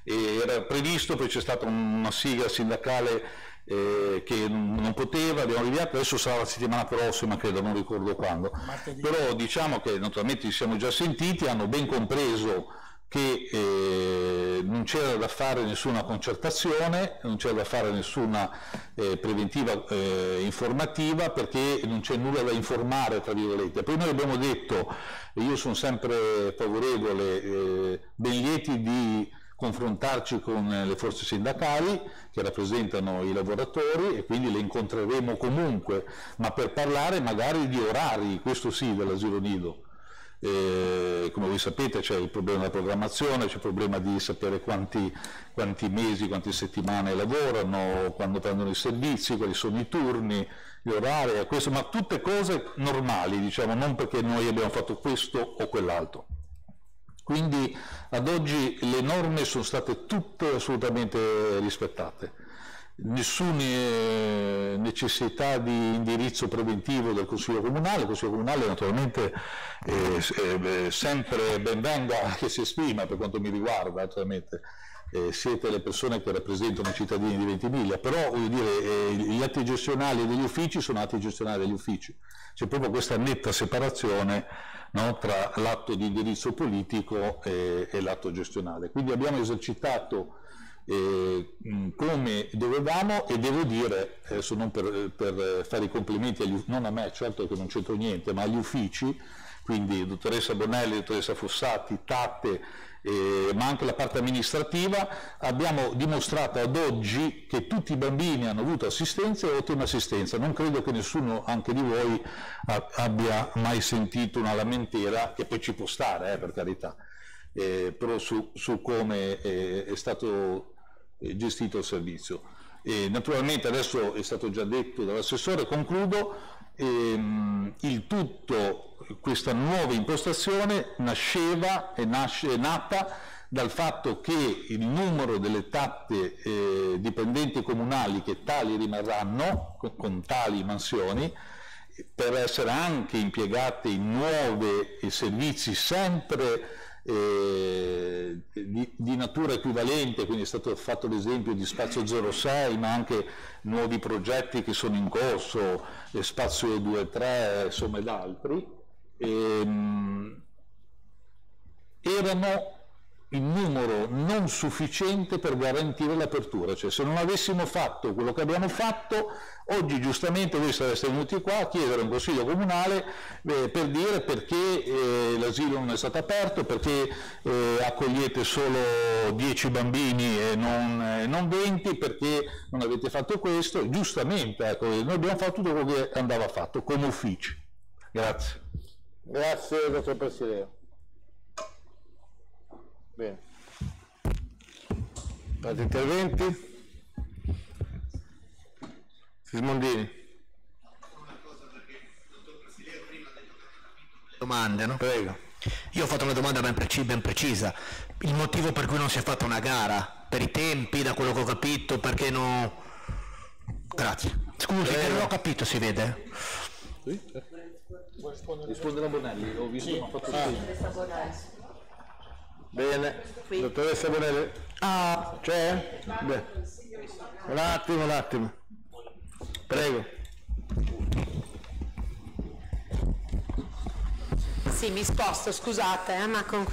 E era previsto, poi c'è stata una sigla sindacale eh, che non poteva, abbiamo rinviato, adesso sarà la settimana prossima, credo, non ricordo quando. Martedì. Però diciamo che naturalmente ci siamo già sentiti, hanno ben compreso che eh, non c'era da fare nessuna concertazione, non c'era da fare nessuna eh, preventiva eh, informativa perché non c'è nulla da informare, tra virgolette. Poi noi abbiamo detto, e io sono sempre favorevole, eh, ben lieti di confrontarci con le forze sindacali che rappresentano i lavoratori e quindi le incontreremo comunque, ma per parlare magari di orari, questo sì, dell'asilo nido eh, come voi sapete c'è il problema della programmazione, c'è il problema di sapere quanti, quanti, mesi, quante settimane lavorano, quando prendono i servizi, quali sono i turni, gli orari, questo, ma tutte cose normali, diciamo, non perché noi abbiamo fatto questo o quell'altro. Quindi ad oggi le norme sono state tutte assolutamente rispettate. Nessuna eh, necessità di indirizzo preventivo del Consiglio Comunale, il Consiglio Comunale naturalmente eh, sempre ben venga che si esprima per quanto mi riguarda, naturalmente. Eh, siete le persone che rappresentano i cittadini di Ventimiglia, però voglio dire, eh, gli atti gestionali degli uffici sono atti gestionali degli uffici, c'è proprio questa netta separazione no, tra l'atto di indirizzo politico e, e l'atto gestionale. Quindi abbiamo esercitato eh, come dovevamo e devo dire, adesso non per, per fare i complimenti, agli, non a me, certo che non c'entro niente, ma agli uffici, quindi dottoressa Bonelli, dottoressa Fossati, Tatte, eh, ma anche la parte amministrativa, abbiamo dimostrato ad oggi che tutti i bambini hanno avuto assistenza e ottima assistenza. Non credo che nessuno, anche di voi, abbia mai sentito una lamentela, che poi ci può stare, eh, per carità, eh, però su, su come eh, è stato gestito il servizio. E naturalmente adesso è stato già detto dall'assessore, concludo, ehm, il tutto, questa nuova impostazione nasceva e nasce, è nata dal fatto che il numero delle tappe eh, dipendenti comunali che tali rimarranno, con, con tali mansioni, per essere anche impiegate in nuovi servizi sempre eh, di, di, natura equivalente, quindi è stato fatto l'esempio di Spazio 06, ma anche nuovi progetti che sono in corso, eh, Spazio 23, insomma, ed altri, ehm, erano in numero non sufficiente per garantire l'apertura, cioè se non avessimo fatto quello che abbiamo fatto, oggi giustamente voi sareste venuti qua a chiedere un consiglio comunale eh, per dire perché eh, l'asilo non è stato aperto, perché eh, accogliete solo 10 bambini e non, eh, non, 20, perché non avete fatto questo, giustamente ecco, noi abbiamo fatto tutto quello che andava fatto come uffici. Grazie. Grazie dottor Presidente. Bene. Altri interventi? Sismondini. Domande, no? Prego. Io ho fatto una domanda ben, preci- ben, precisa. Il motivo per cui non si è fatta una gara? Per i tempi, da quello che ho capito, perché no... Grazie. Scusi, che non ho capito, si vede? Sì? Risponde a Bonelli, ho visto sì. ma fatto ah. Bene, Qui. dottoressa Bonelli. Ah. C'è? Beh. Un attimo, un attimo. Prego. Sì, mi sposto, scusate, eh, ma con...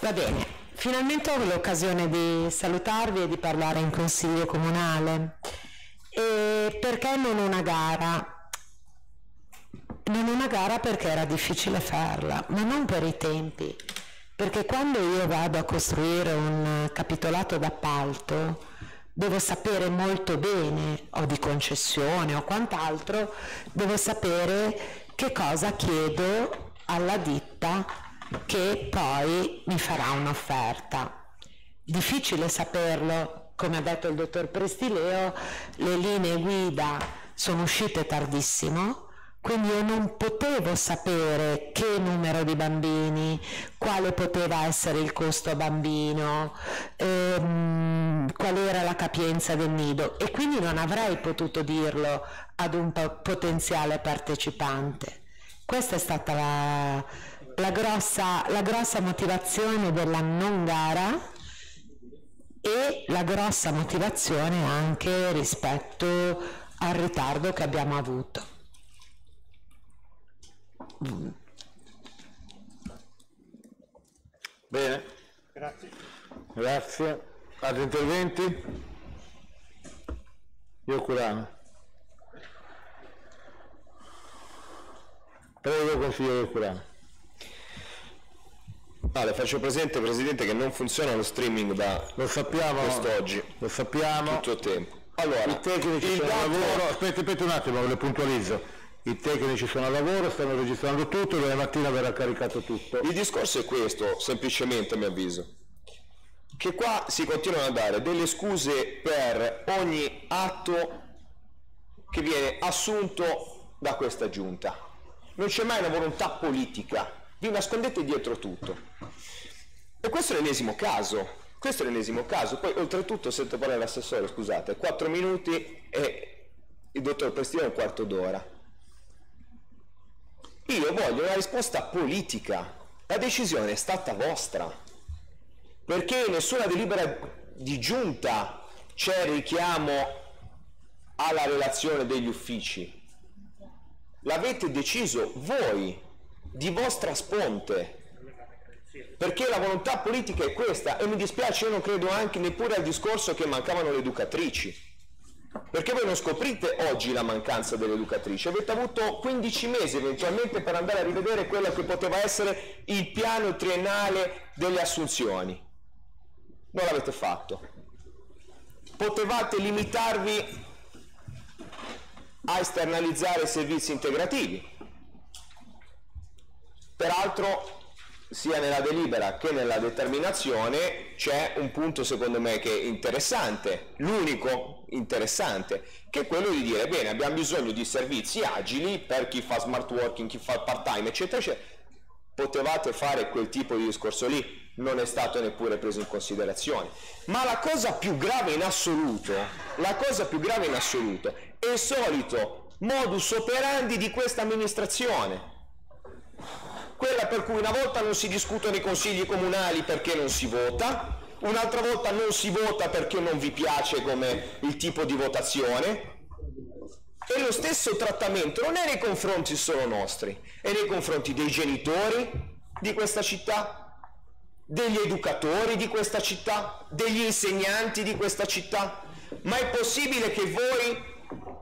Va bene, finalmente ho l'occasione di salutarvi e di parlare in consiglio comunale. E perché non una gara? Non una gara perché era difficile farla, ma non per i tempi perché quando io vado a costruire un capitolato d'appalto devo sapere molto bene, o di concessione o quant'altro, devo sapere che cosa chiedo alla ditta che poi mi farà un'offerta. Difficile saperlo, come ha detto il dottor Prestileo, le linee guida sono uscite tardissimo, quindi io non potevo sapere che numero di bambini, quale poteva essere il costo bambino, ehm, qual era la capienza del nido e quindi non avrei potuto dirlo ad un potenziale partecipante. Questa è stata la, la, grossa, la grossa motivazione della non gara e la grossa motivazione anche rispetto al ritardo che abbiamo avuto. Bene. Grazie. Grazie. Altri interventi? Io Curano. Prego, consigliere Curano. Ah, le faccio presente, Presidente, che non funziona lo streaming da lo sappiamo, quest'oggi. Lo sappiamo. Tutto il tempo. Allora, i tecnici il sono dato... lavoro, aspetta, aspetta un attimo, le puntualizzo i tecnici sono a lavoro, stanno registrando tutto, domani mattina verrà caricato tutto. Il discorso è questo, semplicemente a mio avviso, che qua si continuano a dare delle scuse per ogni atto che viene assunto da questa giunta. Non c'è mai una volontà politica, vi nascondete dietro tutto. E questo è l'ennesimo caso, questo è l'ennesimo caso. Poi oltretutto sento parlare l'assessore, scusate, 4 minuti e il dottor Prestino un quarto d'ora io voglio una risposta politica. La decisione è stata vostra. Perché in nessuna delibera di giunta c'è richiamo alla relazione degli uffici. L'avete deciso voi, di vostra sponte. Perché la volontà politica è questa e mi dispiace, io non credo anche neppure al discorso che mancavano le educatrici perché voi non scoprite oggi la mancanza dell'educatrice, avete avuto 15 mesi eventualmente per andare a rivedere quello che poteva essere il piano triennale delle assunzioni. Non l'avete fatto. Potevate limitarvi a esternalizzare servizi integrativi. Peraltro sia nella delibera che nella determinazione c'è un punto secondo me che è interessante, l'unico interessante, che è quello di dire bene abbiamo bisogno di servizi agili per chi fa smart working, chi fa part time eccetera eccetera, potevate fare quel tipo di discorso lì, non è stato neppure preso in considerazione. Ma la cosa più grave in assoluto, la cosa più grave in assoluto è il solito modus operandi di questa amministrazione quella per cui una volta non si discutono i consigli comunali perché non si vota, un'altra volta non si vota perché non vi piace come il tipo di votazione, e lo stesso trattamento non è nei confronti solo nostri, è nei confronti dei genitori di questa città, degli educatori di questa città, degli insegnanti di questa città. Ma è possibile che voi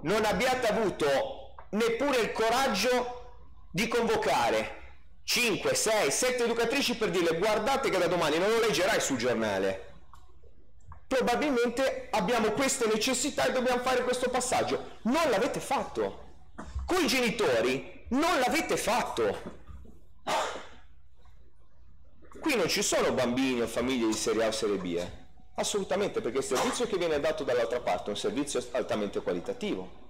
non abbiate avuto neppure il coraggio di convocare 5, 6, 7 educatrici per dirle guardate che da domani non lo leggerai sul giornale. Probabilmente abbiamo queste necessità e dobbiamo fare questo passaggio. Non l'avete fatto. Con i genitori non l'avete fatto. Qui non ci sono bambini o famiglie di serie A o serie B. Eh. Assolutamente, perché il servizio che viene dato dall'altra parte è un servizio altamente qualitativo.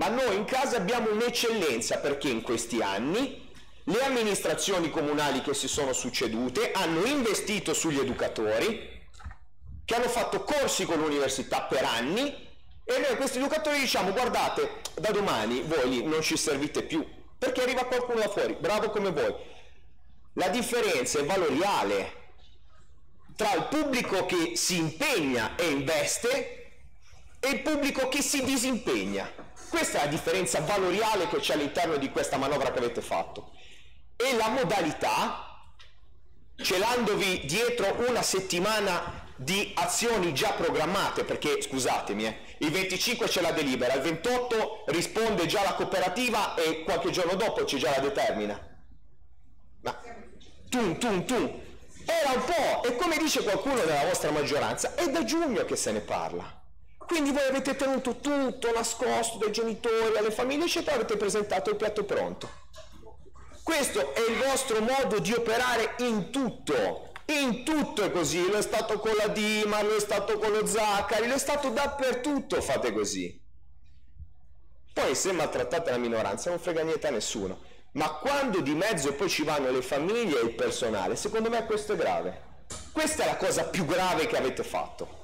Ma noi in casa abbiamo un'eccellenza perché in questi anni le amministrazioni comunali che si sono succedute hanno investito sugli educatori, che hanno fatto corsi con l'università per anni e noi a questi educatori diciamo guardate, da domani voi non ci servite più, perché arriva qualcuno da fuori, bravo come voi. La differenza è valoriale tra il pubblico che si impegna e investe e il pubblico che si disimpegna. Questa è la differenza valoriale che c'è all'interno di questa manovra che avete fatto. E la modalità, celandovi dietro una settimana di azioni già programmate, perché scusatemi, eh, il 25 c'è la delibera, il 28 risponde già la cooperativa e qualche giorno dopo c'è già la determina. Ma tum tum tum, era un po', e come dice qualcuno della vostra maggioranza, è da giugno che se ne parla. Quindi voi avete tenuto tutto nascosto dai genitori, alle famiglie, eccetera, avete presentato il piatto pronto. Questo è il vostro modo di operare in tutto. In tutto è così, lo è stato con la Dima, lo è stato con lo Zaccari, lo è stato dappertutto, fate così. Poi se maltrattate la minoranza non frega niente a nessuno. Ma quando di mezzo poi ci vanno le famiglie e il personale, secondo me questo è grave. Questa è la cosa più grave che avete fatto.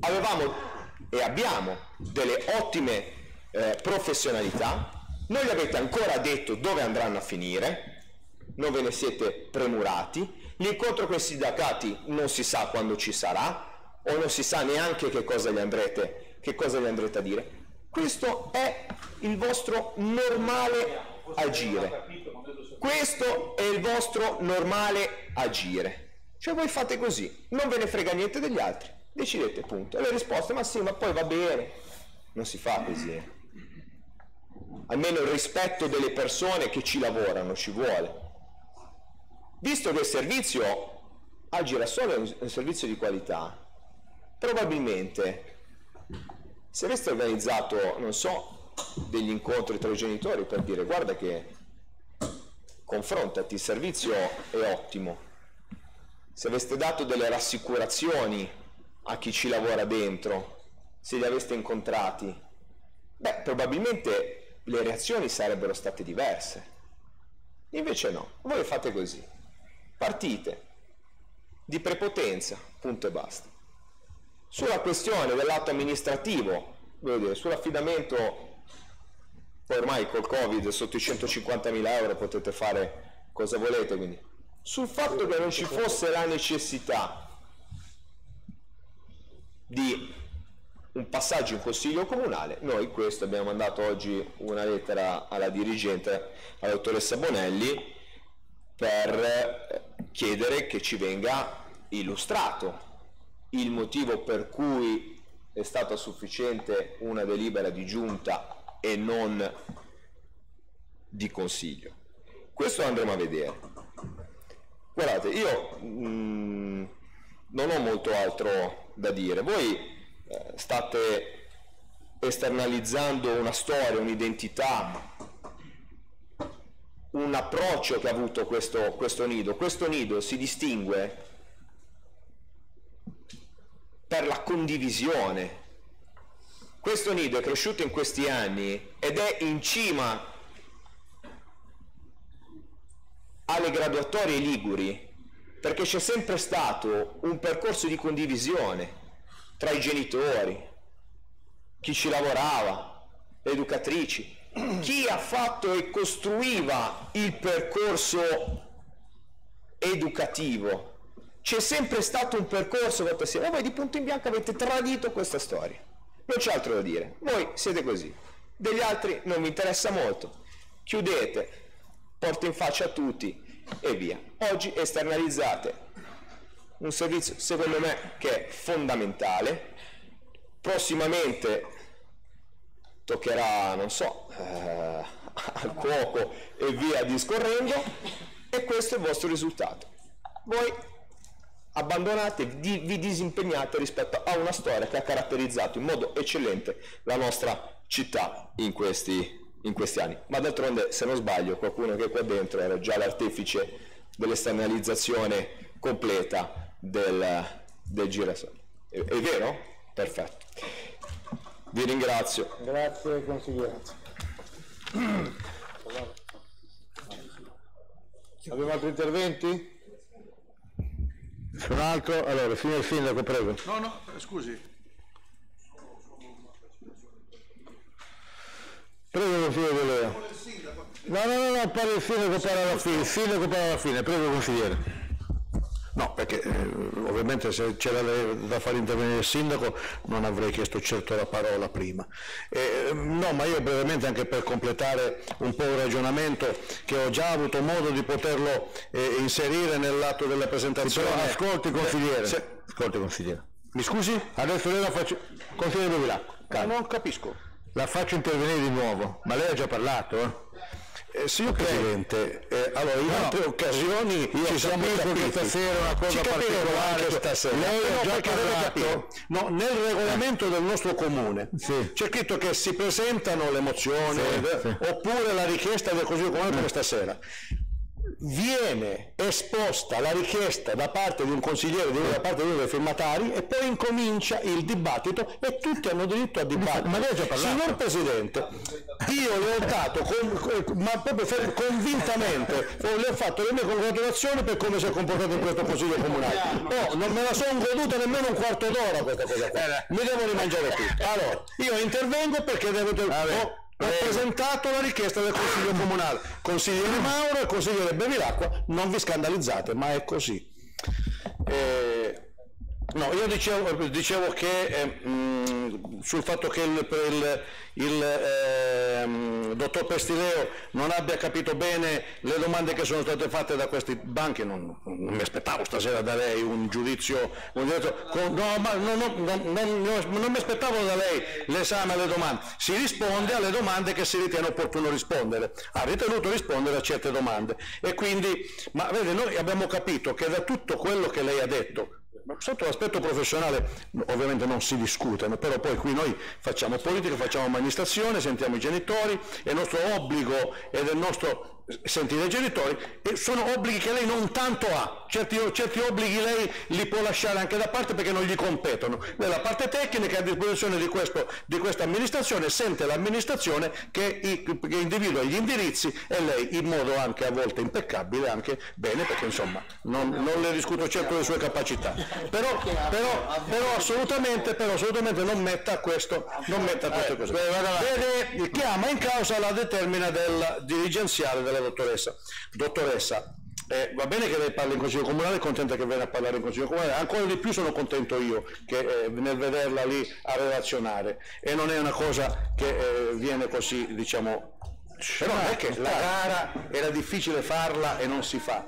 Avevamo e abbiamo delle ottime eh, professionalità, non gli avete ancora detto dove andranno a finire, non ve ne siete premurati, l'incontro con i sindacati non si sa quando ci sarà o non si sa neanche che cosa gli andrete, cosa gli andrete a dire. Questo è il vostro normale agire. Questo è il vostro normale agire. Cioè voi fate così, non ve ne frega niente degli altri, decidete punto. E le risposte, ma sì, ma poi va bene. Non si fa così. Almeno il rispetto delle persone che ci lavorano ci vuole. Visto che il servizio a Girasole è un servizio di qualità, probabilmente se aveste organizzato, non so, degli incontri tra i genitori per dire guarda che confrontati, il servizio è ottimo. Se aveste dato delle rassicurazioni a chi ci lavora dentro, se li aveste incontrati, beh, probabilmente le reazioni sarebbero state diverse. Invece no, voi fate così. Partite di prepotenza, punto e basta. Sulla questione dell'atto amministrativo, voglio dire, sull'affidamento ormai col Covid sotto i 150.000 euro potete fare cosa volete, quindi sul fatto che non ci fosse la necessità di un passaggio in consiglio comunale, noi questo abbiamo mandato oggi una lettera alla dirigente, alla dottoressa Bonelli, per chiedere che ci venga illustrato il motivo per cui è stata sufficiente una delibera di giunta e non di consiglio. Questo andremo a vedere. Guardate, io mh, mm, non ho molto altro da dire. Voi eh, state esternalizzando una storia, un'identità, un approccio che ha avuto questo, questo nido. Questo nido si distingue per la condivisione questo nido è cresciuto in questi anni ed è in cima alle graduatorie liguri perché c'è sempre stato un percorso di condivisione tra i genitori, chi ci lavorava, le educatrici, chi ha fatto e costruiva il percorso educativo. C'è sempre stato un percorso fatto assieme. Voi di punto in bianco avete tradito questa storia. Non c'è altro da dire. Voi siete così. Degli altri non vi interessa molto. Chiudete, porte in faccia a tutti e via. Oggi esternalizzate un servizio secondo me che è fondamentale. Prossimamente toccherà, non so, eh, al cuoco e via discorrendo e questo è il vostro risultato. Voi abbandonate, vi disimpegnate rispetto a una storia che ha caratterizzato in modo eccellente la nostra città in questi, in questi anni. Ma d'altronde, se non sbaglio, qualcuno che qua dentro era già l'artefice dell'esternalizzazione completa del, del girasole. È, è vero? Perfetto. Vi ringrazio. Grazie consigliere. Abbiamo altri interventi? Un altro? Allora, fine il sindaco, prego. No, no, scusi. Prego, consigliere Leo. No, no, no, no, parla il sindaco, parla alla fine, il sindaco parla alla fine, prego consigliere. No, perché eh, ovviamente se c'era da fare intervenire il sindaco non avrei chiesto certo la parola prima. Eh, no, ma io brevemente anche per completare un po' il ragionamento che ho già avuto modo di poterlo eh, inserire nell'atto della presentazione. Sì, ascolti consigliere. Se... Ascolti consigliere. Mi scusi? Adesso lei la faccio. Consigliere Bevilacqua. Non capisco. La faccio intervenire di nuovo, ma lei ha già parlato, eh? Eh, signor okay. Presidente, eh, allora in no, altre occasioni io ci siamo capiti che stasera una cosa particolare, stasera. lei ha già parlato no, nel regolamento del nostro comune sì. c'è scritto che si presentano le mozioni sì, sì. oppure la richiesta del Consiglio Comunale come stasera viene esposta la richiesta da parte di un consigliere, da parte di uno dei firmatari e poi incomincia il dibattito e tutti hanno diritto a dibattere. Ma lei già parlato. Signor Presidente, io le ho dato, con, ma proprio convintamente, le ho fatto le mie congratulazioni per come si è comportato in questo Consiglio Comunale. Oh, non me la sono goduta nemmeno un quarto d'ora questa cosa qua. Mi devo rimangiare tutto. Allora, io intervengo perché devo... Oh, ho presentato la richiesta del Consiglio Comunale. Consigliere Mauro e consigliere Bevilacqua, non vi scandalizzate, ma è così. Eh, No, io dicevo, dicevo che eh, mh, sul fatto che il, il, il eh, dottor Pestileo non abbia capito bene le domande che sono state fatte da questi banchi, non, non mi aspettavo stasera da lei un giudizio, un giudizio con, no, ma no, no, non mi aspettavo da lei l'esame alle domande, si risponde alle domande che si ritiene opportuno rispondere, ha ritenuto rispondere a certe domande. E quindi, ma vede, noi abbiamo capito che da tutto quello che lei ha detto, sotto l'aspetto professionale ovviamente non si discutono, però poi qui noi facciamo politica, facciamo amministrazione, sentiamo i genitori, è nostro obbligo ed è nostro sentire i genitori sono obblighi che lei non tanto ha, certi, certi, obblighi lei li può lasciare anche da parte perché non gli competono, nella parte tecnica a disposizione di, questo, di questa amministrazione sente l'amministrazione che, che, individua gli indirizzi e lei in modo anche a volte impeccabile, anche bene perché insomma non, non le discuto certo le sue capacità, però, però, però, assolutamente, però assolutamente non metta questo, non metta queste cose. Vede, chiama in causa la determina del dirigenziale della la dottoressa. Dottoressa, eh, va bene che lei parli in Consiglio Comunale, è contenta che venga a parlare in Consiglio Comunale, ancora di più sono contento io che, eh, nel vederla lì a relazionare e non è una cosa che eh, viene così, diciamo, però è che la gara era difficile farla e non si fa.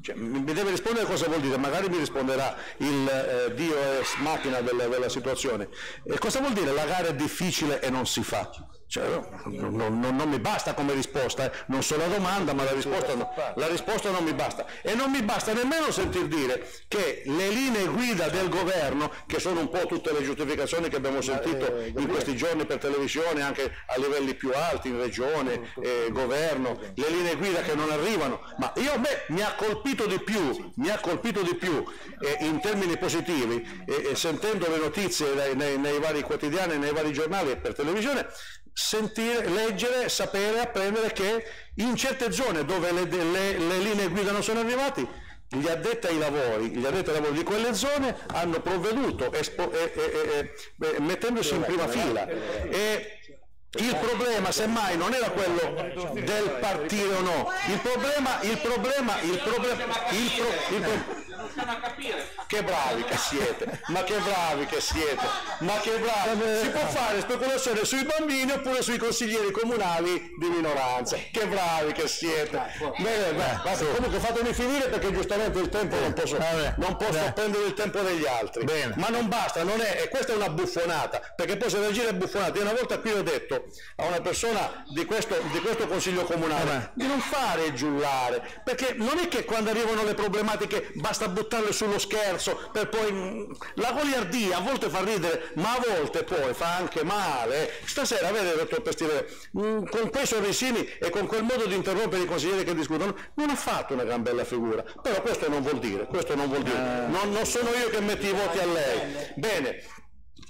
Cioè, mi deve rispondere cosa vuol dire, magari mi risponderà il eh, dio es macchina della, della situazione. E cosa vuol dire la gara è difficile e non si fa? Cioè, non, non, non, mi basta come risposta, eh. non so la domanda, ma la risposta, no, la risposta, non mi basta. E non mi basta nemmeno sentir dire che le linee guida del governo, che sono un po' tutte le giustificazioni che abbiamo sentito eh, in questi giorni per televisione, anche a livelli più alti, in regione, eh, governo, le linee guida che non arrivano, ma io beh, mi ha colpito di più, mi ha colpito di più eh, in termini positivi, sentendo le notizie nei, nei, nei vari quotidiani, nei vari giornali e per televisione, sentire, leggere, sapere, apprendere che in certe zone dove le, le, le linee guida non sono arrivate, gli addetti ai lavori, gli addetti ai lavori di quelle zone hanno provveduto espo, eh, eh, eh, mettendosi in prima fila. E Il problema semmai non era quello del partire o no, il problema, il problema, il problema, il pro, stanno a capire. Che bravi che siete, ma che bravi che siete, ma che bravi. Si può fare speculazione sui bambini oppure sui consiglieri comunali di minoranza. Che bravi che siete. Bene, beh, basta, comunque fatemi finire perché giustamente il tempo non posso, non posso prendere il tempo degli altri. Bene. Ma non basta, non è, e questa è una buffonata, perché poi se reagire è buffonata. Io una volta qui ho detto a una persona di questo, di questo consiglio comunale di non fare giullare, perché non è che quando arrivano le problematiche basta buttarle sullo scherzo per poi la goliardia a volte fa ridere ma a volte poi fa anche male. Stasera vede dottor Pestiere con quei sorrisini e con quel modo di interrompere i consiglieri che discutono non ha fatto una gran bella figura. Però questo non vuol dire questo non vuol dire. Non, non sono io che metto i voti a lei. Bene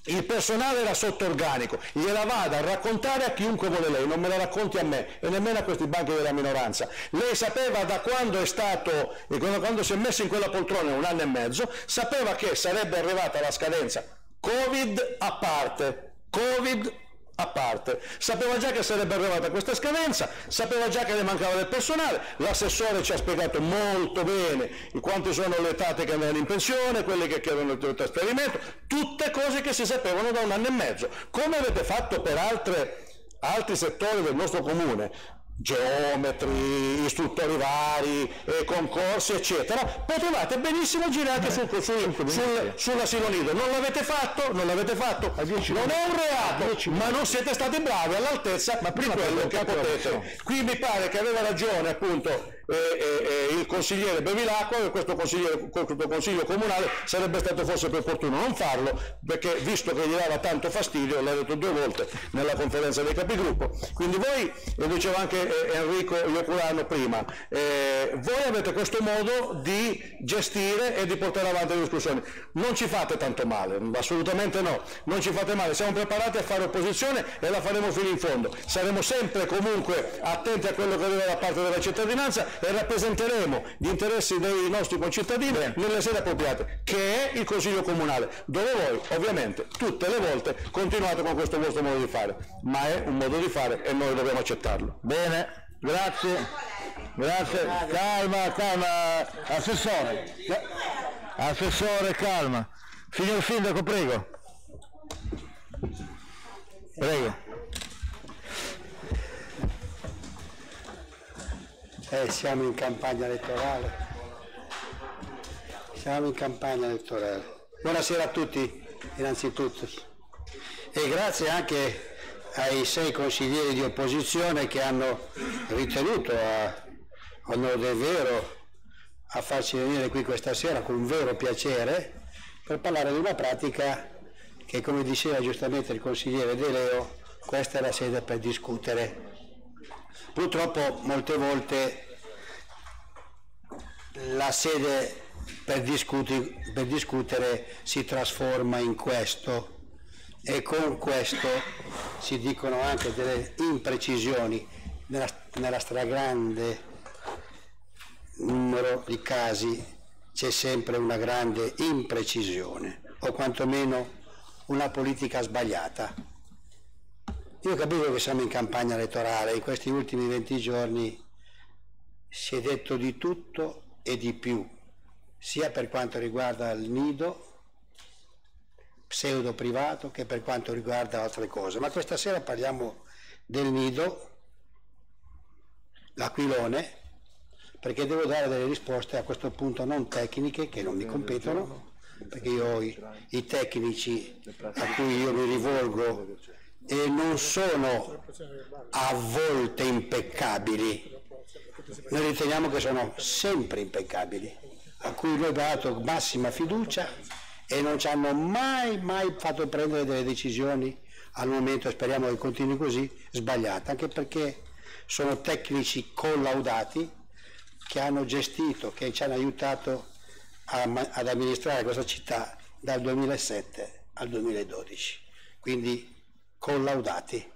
il personale era sotto organico, gliela vada a raccontare a chiunque vuole lei, non me la racconti a me e nemmeno a questi banchi della minoranza. Lei sapeva da quando è stato, quando si è messo in quella poltrona un anno e mezzo, sapeva che sarebbe arrivata la scadenza Covid a parte, Covid a parte. Sapeva già che sarebbe arrivata questa scadenza, sapeva già che le mancava del personale, l'assessore ci ha spiegato molto bene quante sono le tate che andavano in pensione, quelle che chiedono il trasferimento, tutte cose che si sapevano da un anno e mezzo. Come avete fatto per altre, altri settori del nostro comune, geometri, istruttori vari, eh, concorsi, eccetera, potevate benissimo girare sul, sul, sul, sull'asilo nido. Non l'avete fatto? Non l'avete fatto? Non è un reato, ma non siete stati bravi all'altezza ma prima di quello che potete. Qui mi pare che aveva ragione appunto eh, eh, il consigliere Bevilacqua e questo, questo consiglio comunale sarebbe stato forse più opportuno non farlo perché visto che gli dava tanto fastidio, l'ha detto due volte nella conferenza dei capigruppo, quindi voi, lo diceva anche eh, Enrico Ioculano prima, eh, voi avete questo modo di gestire e di portare avanti le discussioni, non ci fate tanto male, assolutamente no, non ci fate male, siamo preparati a fare opposizione e la faremo fino in fondo, saremo sempre comunque attenti a quello che arriva da parte della cittadinanza e rappresenteremo gli interessi dei nostri concittadini Bene. nelle sedi appropriate, che è il Consiglio Comunale, dove voi ovviamente tutte le volte continuate con questo vostro modo di fare, ma è un modo di fare e noi dobbiamo accettarlo. Bene, grazie, grazie, calma, calma, assessore, assessore, calma. Signor Sindaco, prego. Prego. Eh, siamo in campagna elettorale. Siamo in campagna elettorale. Buonasera a tutti, innanzitutto. E grazie anche ai sei consiglieri di opposizione che hanno ritenuto a onore del vero a farci venire qui questa sera con vero piacere per parlare di una pratica che come diceva giustamente il consigliere De Leo, questa è la sede per discutere Purtroppo molte volte la sede per, discuti, per discutere si trasforma in questo e con questo si dicono anche delle imprecisioni nella, nella stragrande numero di casi c'è sempre una grande imprecisione o quantomeno una politica sbagliata. Io capisco che siamo in campagna elettorale, in questi ultimi 20 giorni si è detto di tutto e di più, sia per quanto riguarda il nido pseudo privato che per quanto riguarda altre cose. Ma questa sera parliamo del nido, l'aquilone, perché devo dare delle risposte a questo punto non tecniche che non mi competono, perché io ho i, i tecnici a cui io mi rivolgo e non sono a volte impeccabili, noi riteniamo che sono sempre impeccabili, a cui noi abbiamo dato massima fiducia e non ci hanno mai, mai fatto prendere delle decisioni al momento, speriamo che continui così, sbagliate, anche perché sono tecnici collaudati che hanno gestito, che ci hanno aiutato a, ad amministrare questa città dal 2007 al 2012. Quindi collaudati.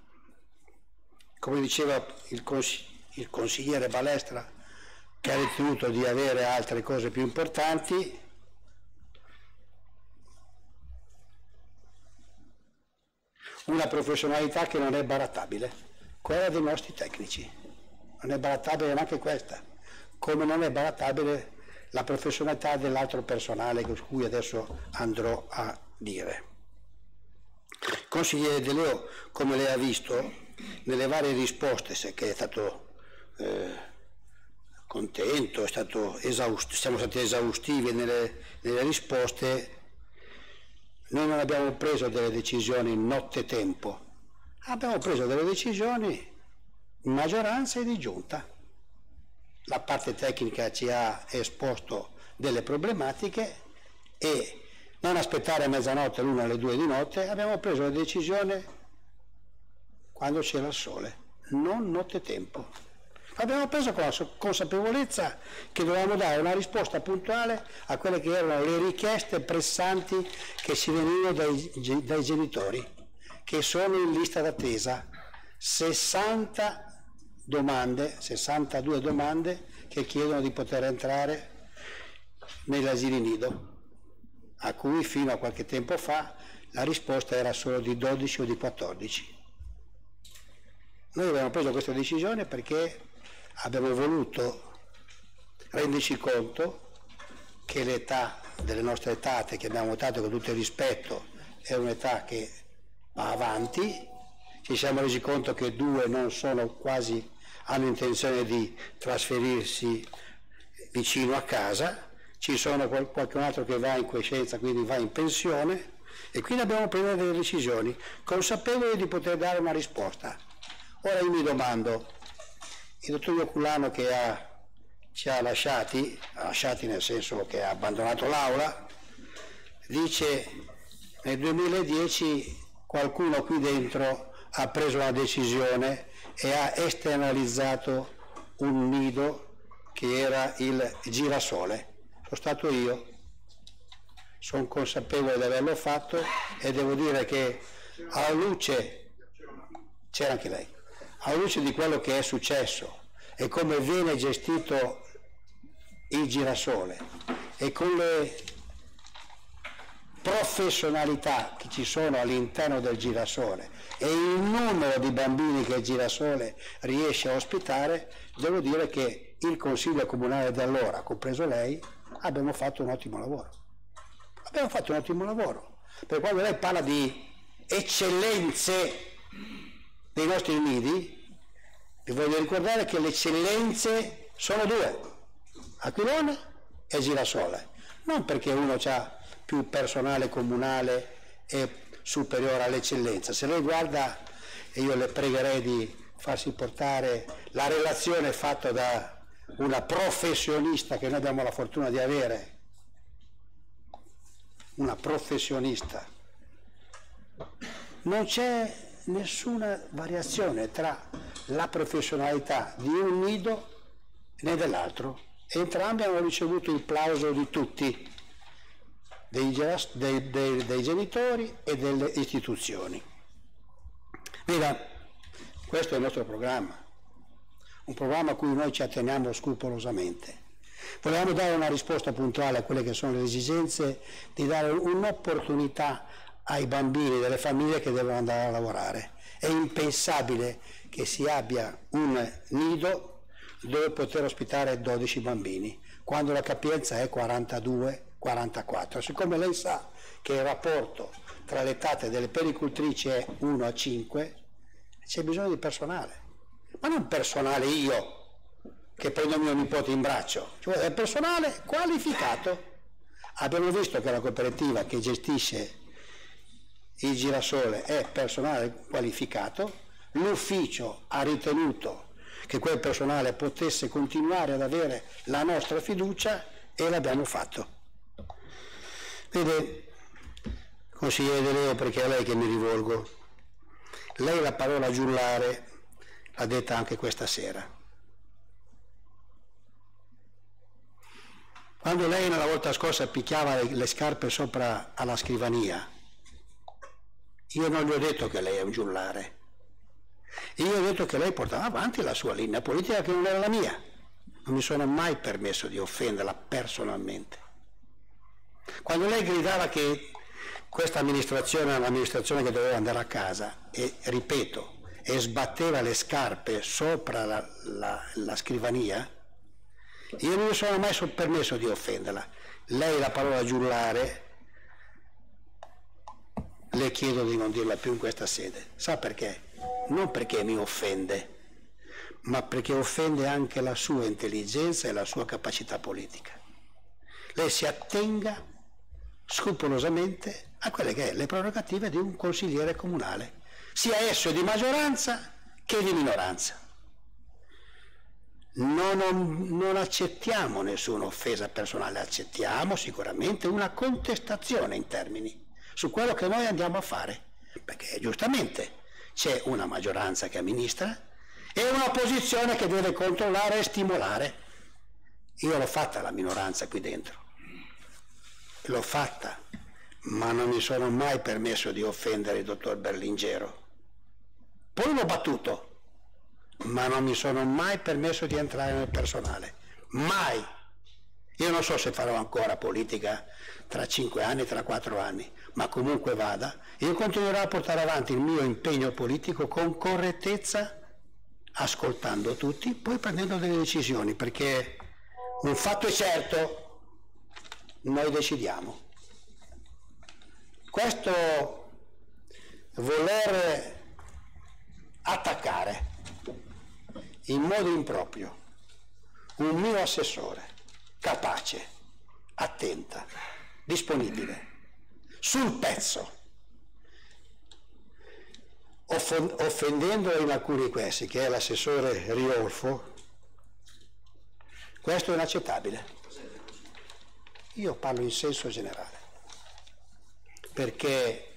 Come diceva il, cons- il consigliere Balestra, che ha ritenuto di avere altre cose più importanti, una professionalità che non è barattabile, quella dei nostri tecnici. Non è barattabile neanche questa, come non è barattabile la professionalità dell'altro personale su cui adesso andrò a dire. Consigliere De Leo, come lei ha visto, nelle varie risposte, se che è stato eh, contento, è stato esaust- siamo stati esaustivi nelle, nelle risposte, noi non abbiamo preso delle decisioni nottetempo, abbiamo preso delle decisioni in maggioranza e di giunta. La parte tecnica ci ha esposto delle problematiche e non aspettare mezzanotte, l'una alle due di notte, abbiamo preso la decisione quando c'era il sole, non nottetempo. Abbiamo preso con la consapevolezza che dovevamo dare una risposta puntuale a quelle che erano le richieste pressanti che ci venivano dai, dai genitori, che sono in lista d'attesa. 60 domande, 62 domande che chiedono di poter entrare negli asili nido, a cui fino a qualche tempo fa la risposta era solo di 12 o di 14. Noi abbiamo preso questa decisione perché abbiamo voluto renderci conto che l'età delle nostre etate che abbiamo votato con tutto il rispetto è un'età che va avanti, ci siamo resi conto che due non sono quasi, hanno intenzione di trasferirsi vicino a casa, ci sono qualcun altro che va in quiescenza, quindi va in pensione e quindi abbiamo preso delle decisioni consapevoli di poter dare una risposta. Ora io mi domando, il dottor Ioculano che ha, ci ha lasciati, lasciati nel senso che ha abbandonato l'aula, dice nel 2010 qualcuno qui dentro ha preso una decisione e ha esternalizzato un nido che era il girasole. Sono stato io, sono consapevole di averlo fatto e devo dire che alla luce, c'era anche lei, alla luce di quello che è successo e come viene gestito il girasole e con le professionalità che ci sono all'interno del girasole e il numero di bambini che il girasole riesce a ospitare, devo dire che il Consiglio Comunale di compreso lei, abbiamo fatto un ottimo lavoro. Abbiamo fatto un ottimo lavoro, perché quando lei parla di eccellenze dei nostri nidi, vi voglio ricordare che le eccellenze sono due, Aquilone e Girasole, non perché uno ha più personale comunale e superiore all'eccellenza. Se lei guarda, e io le pregherei di farsi portare la relazione fatta da una professionista che noi abbiamo la fortuna di avere, una professionista, non c'è nessuna variazione tra la professionalità di un nido né dell'altro. Entrambi hanno ricevuto il plauso di tutti, dei, dei, dei, dei genitori e delle istituzioni. Veda, questo è il nostro programma, un programma a cui noi ci atteniamo scrupolosamente. Volevamo dare una risposta puntuale a quelle che sono le esigenze di dare un'opportunità ai bambini delle famiglie che devono andare a lavorare. È impensabile che si abbia un nido dove poter ospitare 12 bambini, quando la capienza è 42-44. Siccome lei sa che il rapporto tra le tate delle pericultrici è 1 a 5, c'è bisogno di personale. Ma non personale io che prendo mio nipote in braccio, cioè è personale qualificato. Abbiamo visto che la cooperativa che gestisce il girasole è personale qualificato, l'ufficio ha ritenuto che quel personale potesse continuare ad avere la nostra fiducia e l'abbiamo fatto. Vede, consigliere De Leo, perché è a lei che mi rivolgo, lei la parola giullare l'ha detta anche questa sera. Quando lei la volta scorsa picchiava le scarpe sopra alla scrivania, io non gli ho detto che lei è un giullare. Io ho detto che lei portava avanti la sua linea politica che non era la mia. Non mi sono mai permesso di offenderla personalmente. Quando lei gridava che questa amministrazione è un'amministrazione che doveva andare a casa e, ripeto, e sbatteva le scarpe sopra la, la, la scrivania, io non mi sono mai permesso di offenderla. Lei la parola giullare le chiedo di non dirla più in questa sede. Sa perché? Non perché mi offende, ma perché offende anche la sua intelligenza e la sua capacità politica. Lei si attenga scrupolosamente a quelle che è le prerogative di un consigliere comunale, sia esso di maggioranza che di minoranza. Non, non, accettiamo nessuna offesa personale, accettiamo sicuramente una contestazione in termini su quello che noi andiamo a fare, perché giustamente c'è una maggioranza che amministra e un'opposizione che deve controllare e stimolare. Io l'ho fatta la minoranza qui dentro, l'ho fatta, ma non mi sono mai permesso di offendere il dottor Berlingero. Poi l'ho battuto, ma non mi sono mai permesso di entrare nel personale, mai. Io non so se farò ancora politica tra cinque anni, tra quattro anni, ma comunque vada, io continuerò a portare avanti il mio impegno politico con correttezza, ascoltando tutti, poi prendendo delle decisioni, perché un fatto è certo, noi decidiamo. Questo voler attaccare in modo improprio un mio assessore capace, attenta, disponibile, sul pezzo, offendendolo in alcuni questi, che è l'assessore Riolfo, questo è inaccettabile. Io parlo in senso generale, perché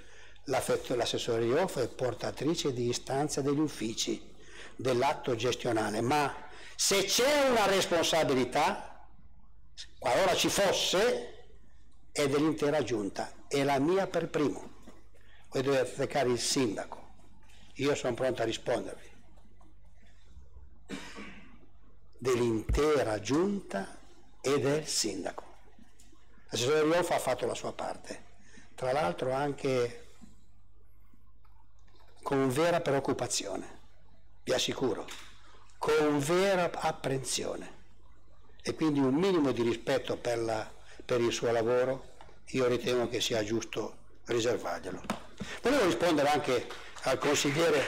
l'assessore Riolfo è portatrice di istanza degli uffici, dell'atto gestionale, ma se c'è una responsabilità, qualora ci fosse, è dell'intera giunta e la mia per primo. Voi dovete attaccare il sindaco. Io sono pronto a rispondervi. Dell'intera giunta e del sindaco. L'assessore Riofa ha fatto la sua parte, tra l'altro anche con vera preoccupazione, vi assicuro, con vera apprensione e quindi un minimo di rispetto per, la, per il suo lavoro io ritengo che sia giusto riservarglielo. Volevo rispondere anche al consigliere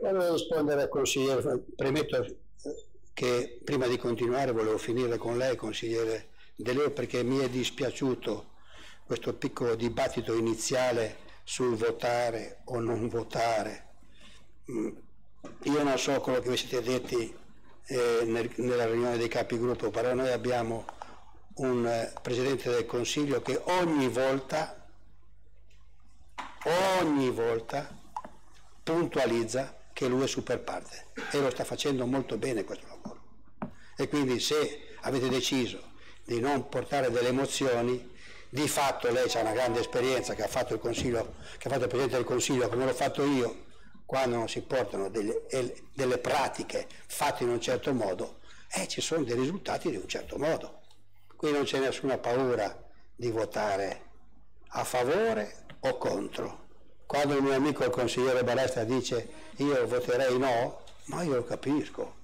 Volevo rispondere al consigliere, premetto che prima di continuare volevo finire con lei, consigliere De Leo, perché mi è dispiaciuto questo piccolo dibattito iniziale sul votare o non votare. Mm, io non so quello che vi siete detti eh, nel, nella riunione dei capigruppo, però noi abbiamo un eh, Presidente del Consiglio che ogni volta, ogni volta puntualizza che lui è super parte e lo sta facendo molto bene questo. E quindi se avete deciso di non portare delle emozioni, di fatto lei ha una grande esperienza che ha fatto il, consiglio, che ha fatto il Presidente del Consiglio come l'ho fatto io, quando non si portano delle, delle pratiche fatte in un certo modo, eh, ci sono dei risultati di un certo modo. Qui non c'è nessuna paura di votare a favore o contro. Quando il mio amico il consigliere Balestra dice io voterei no, ma io lo capisco,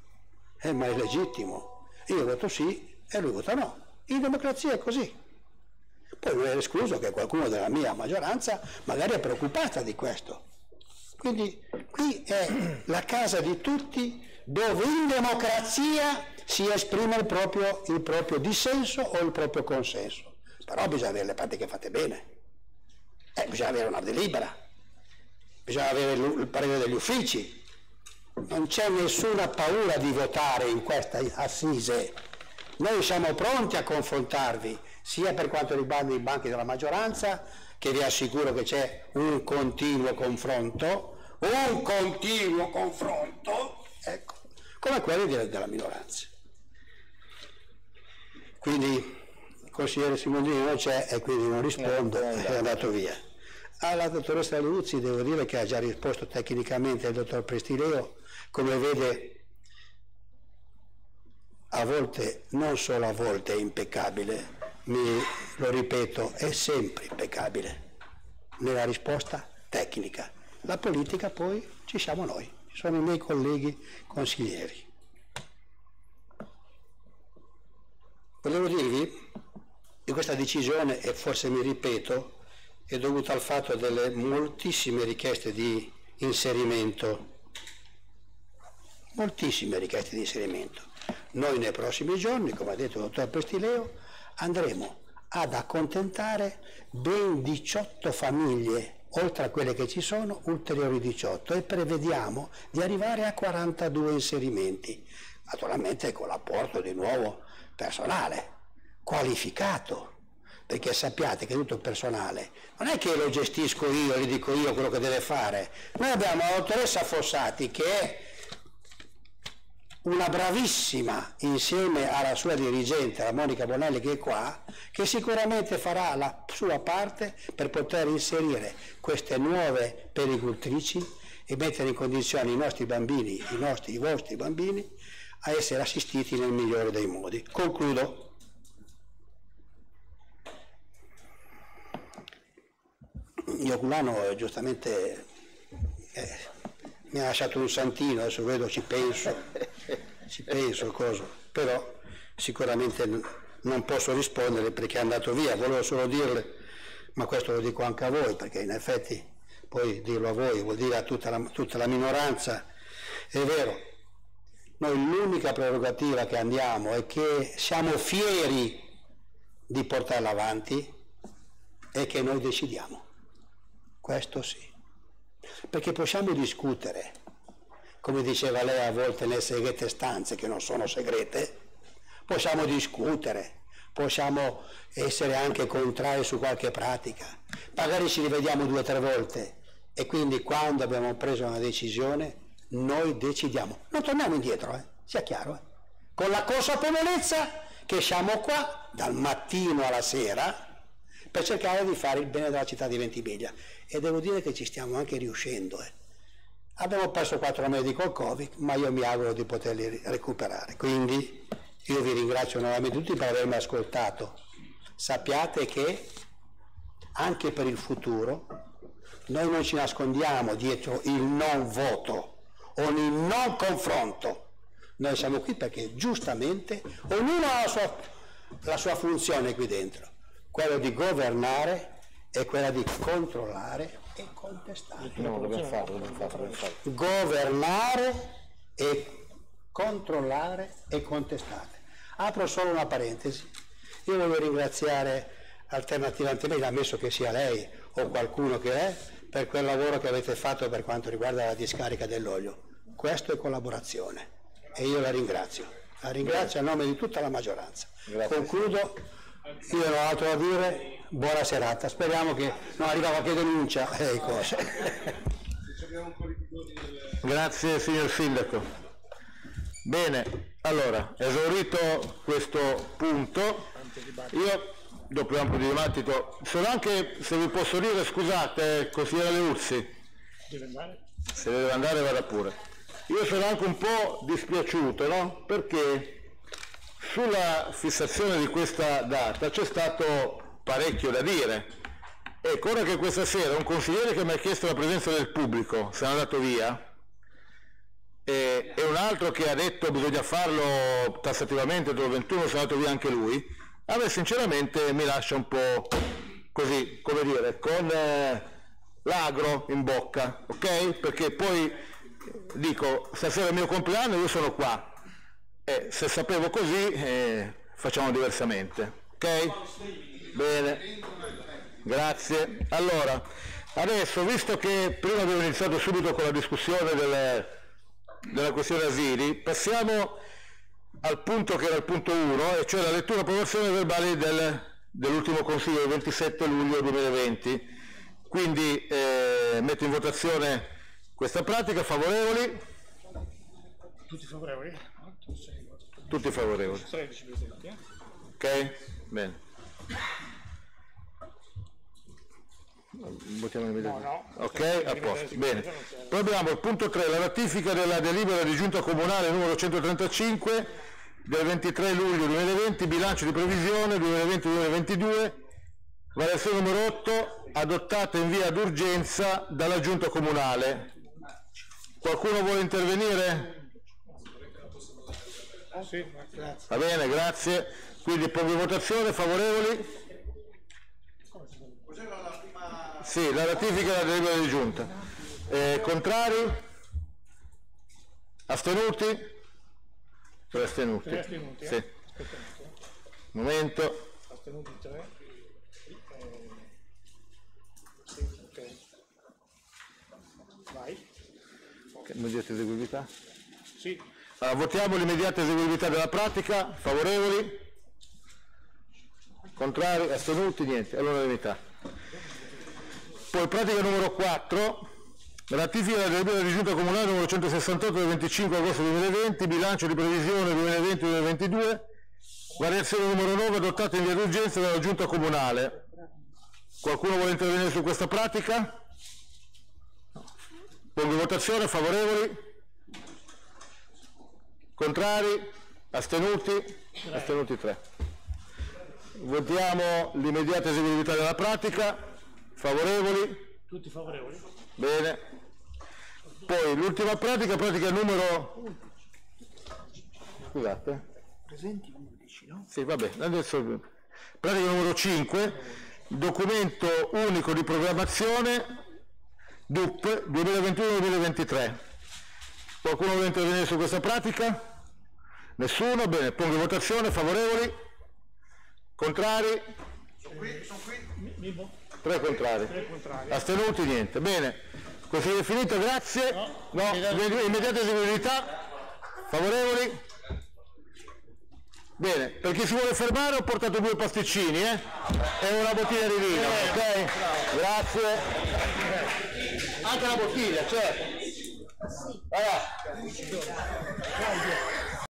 eh, ma è legittimo. Io voto sì e lui vota no. In democrazia è così. Poi non è escluso che qualcuno della mia maggioranza magari è preoccupata di questo quindi qui è la casa di tutti dove in democrazia si esprime il proprio, il proprio dissenso o il proprio consenso. Però bisogna avere le pratiche fatte bene, eh, bisogna avere una delibera, bisogna avere il parere degli uffici. Non c'è nessuna paura di votare in questa assise. Noi siamo pronti a confrontarvi, sia per quanto riguarda i banchi della maggioranza, che vi assicuro che c'è un continuo confronto, un continuo confronto, ecco, come quelli della minoranza. Quindi il consigliere Simondini non c'è e quindi non rispondo, è andato via. Alla dottoressa Luzzi devo dire che ha già risposto tecnicamente il dottor Prestileo, come vede a volte, non solo a volte è impeccabile, mi, lo ripeto, è sempre impeccabile nella risposta tecnica. La politica poi ci siamo noi, ci sono i miei colleghi consiglieri. Volevo dirvi che questa decisione, e forse mi ripeto, è dovuta al fatto delle moltissime richieste di inserimento, moltissime richieste di inserimento. Noi nei prossimi giorni, come ha detto il dottor Pestileo, andremo ad accontentare ben 18 famiglie, oltre a quelle che ci sono, ulteriori 18 e prevediamo di arrivare a 42 inserimenti, naturalmente con l'apporto di nuovo personale, qualificato, perché sappiate che tutto il personale non è che lo gestisco io, gli dico io quello che deve fare. Noi abbiamo la dottoressa Fossati che è una bravissima insieme alla sua dirigente, la Monica Bonelli che è qua, che sicuramente farà la sua parte per poter inserire queste nuove pericultrici e mettere in condizione i nostri bambini, i, nostri, i vostri bambini, a essere assistiti nel migliore dei modi. Concludo. Ioculano giustamente eh, mi ha lasciato un santino, adesso vedo, ci penso, ci penso, cosa. però sicuramente non posso rispondere perché è andato via, volevo solo dirle, ma questo lo dico anche a voi, perché in effetti poi dirlo a voi vuol dire a tutta la, tutta la minoranza, è vero, noi l'unica prerogativa che andiamo è che siamo fieri di portarla avanti e che noi decidiamo. Questo sì. Perché possiamo discutere, come diceva lei a volte nelle segrete stanze, che non sono segrete, possiamo discutere, possiamo essere anche contrari su qualche pratica, magari ci rivediamo due o tre volte e quindi quando abbiamo preso una decisione noi decidiamo, non torniamo indietro, eh? sia chiaro, eh? con la consapevolezza che siamo qua dal mattino alla sera per cercare di fare il bene della città di Ventimiglia e devo dire che ci stiamo anche riuscendo. Eh. Abbiamo perso quattro mesi col Covid, ma io mi auguro di poterli recuperare. Quindi io vi ringrazio nuovamente tutti per avermi ascoltato. Sappiate che anche per il futuro noi non ci nascondiamo dietro il non voto o il non confronto. Noi siamo qui perché giustamente ognuno ha la sua, la sua funzione qui dentro quello di governare e quella di controllare e contestare. No, dobbiamo farlo, dobbiamo farlo, dobbiamo farlo. Governare e controllare e contestare. Apro solo una parentesi. Io voglio ringraziare Alternativa Antimedia, ammesso che sia lei o qualcuno che è, per quel lavoro che avete fatto per quanto riguarda la discarica dell'olio. Questo è collaborazione e io la ringrazio. La ringrazio a nome di tutta la maggioranza. Grazie. Concludo io non ho altro da dire, buona serata. Speriamo che non arriva qualche denuncia e cose. Grazie signor Sindaco. Bene, allora, esaurito questo punto, io dopo un po' di dibattito, sono anche, se vi posso dire, scusate, consigliere Leuzzi, se deve andare vada pure. Io sono anche un po' dispiaciuto, no? Perché sulla fissazione di questa data c'è stato parecchio da dire. Ecco, ora che questa sera un consigliere che mi ha chiesto la presenza del pubblico se n'è andato via e, e, un altro che ha detto bisogna farlo tassativamente entro il 21 se n'è andato via anche lui, a me sinceramente mi lascia un po' così, come dire, con eh, l'agro in bocca, ok? Perché poi dico, stasera è il mio compleanno io sono qua, eh, se sapevo così eh, facciamo diversamente. Ok? Bene. Grazie. Allora, adesso visto che prima abbiamo iniziato subito con la discussione delle, della questione asili, passiamo al punto che era il punto 1, e cioè la lettura e approvazione verbali del, dell'ultimo consiglio del 27 luglio 2020. Quindi eh, metto in votazione questa pratica, favorevoli? Tutti favorevoli? Tutti favorevoli. 13 presenti, eh? Ok? Bene. Votiamo no, no, ok, a posto. Bene. Poi abbiamo il punto 3, la ratifica della delibera di giunta comunale numero 135 del 23 luglio 2020, bilancio di previsione 2020-2022, variazione numero 8, adottata in via d'urgenza dalla Giunta Comunale. Qualcuno vuole intervenire? Va bene, grazie. Quindi in votazione, favorevoli? Sì, la ratifica della delibera di giunta. Eh, contrari? Astenuti? Tre astenuti. Tre astenuti, eh? Sì. Momento. Astenuti 3. Sì, ok. Vai. Immediata eseguibilità? Sì. Allora, votiamo l'immediata eseguibilità della pratica. Favorevoli? Contrari? Astenuti? Niente. All'unanimità. Poi pratica numero 4. Ratifica della delibera di giunta comunale numero 168 del 25 agosto 2020, bilancio di previsione 2020-2022, variazione numero 9 adottata in via d'urgenza dalla giunta comunale. Qualcuno vuole intervenire su questa pratica? Pongo in votazione, favorevoli? Contrari? Astenuti? Astenuti 3. Votiamo l'immediata eseguibilità della pratica. Favorevoli? Tutti favorevoli? Bene. Poi l'ultima pratica, pratica numero... Scusate. Presenti 11, no? Sì, vabbè, adesso... Pratica numero 5, documento unico di programmazione DUP 2021-2023. Qualcuno vuole intervenire su questa pratica? Nessuno? Bene, pongo in votazione, favorevoli? Contrari? Sono qui, sono qui. Tre contrari. Tre contrari. Astenuti niente. Bene, così è finito, grazie. No, immediata eseguibilità. Favorevoli? Bene, per chi si vuole fermare ho portato due pasticcini, eh? E una bottiglia di vino, ok? Grazie. Anche la bottiglia, certo. Allora.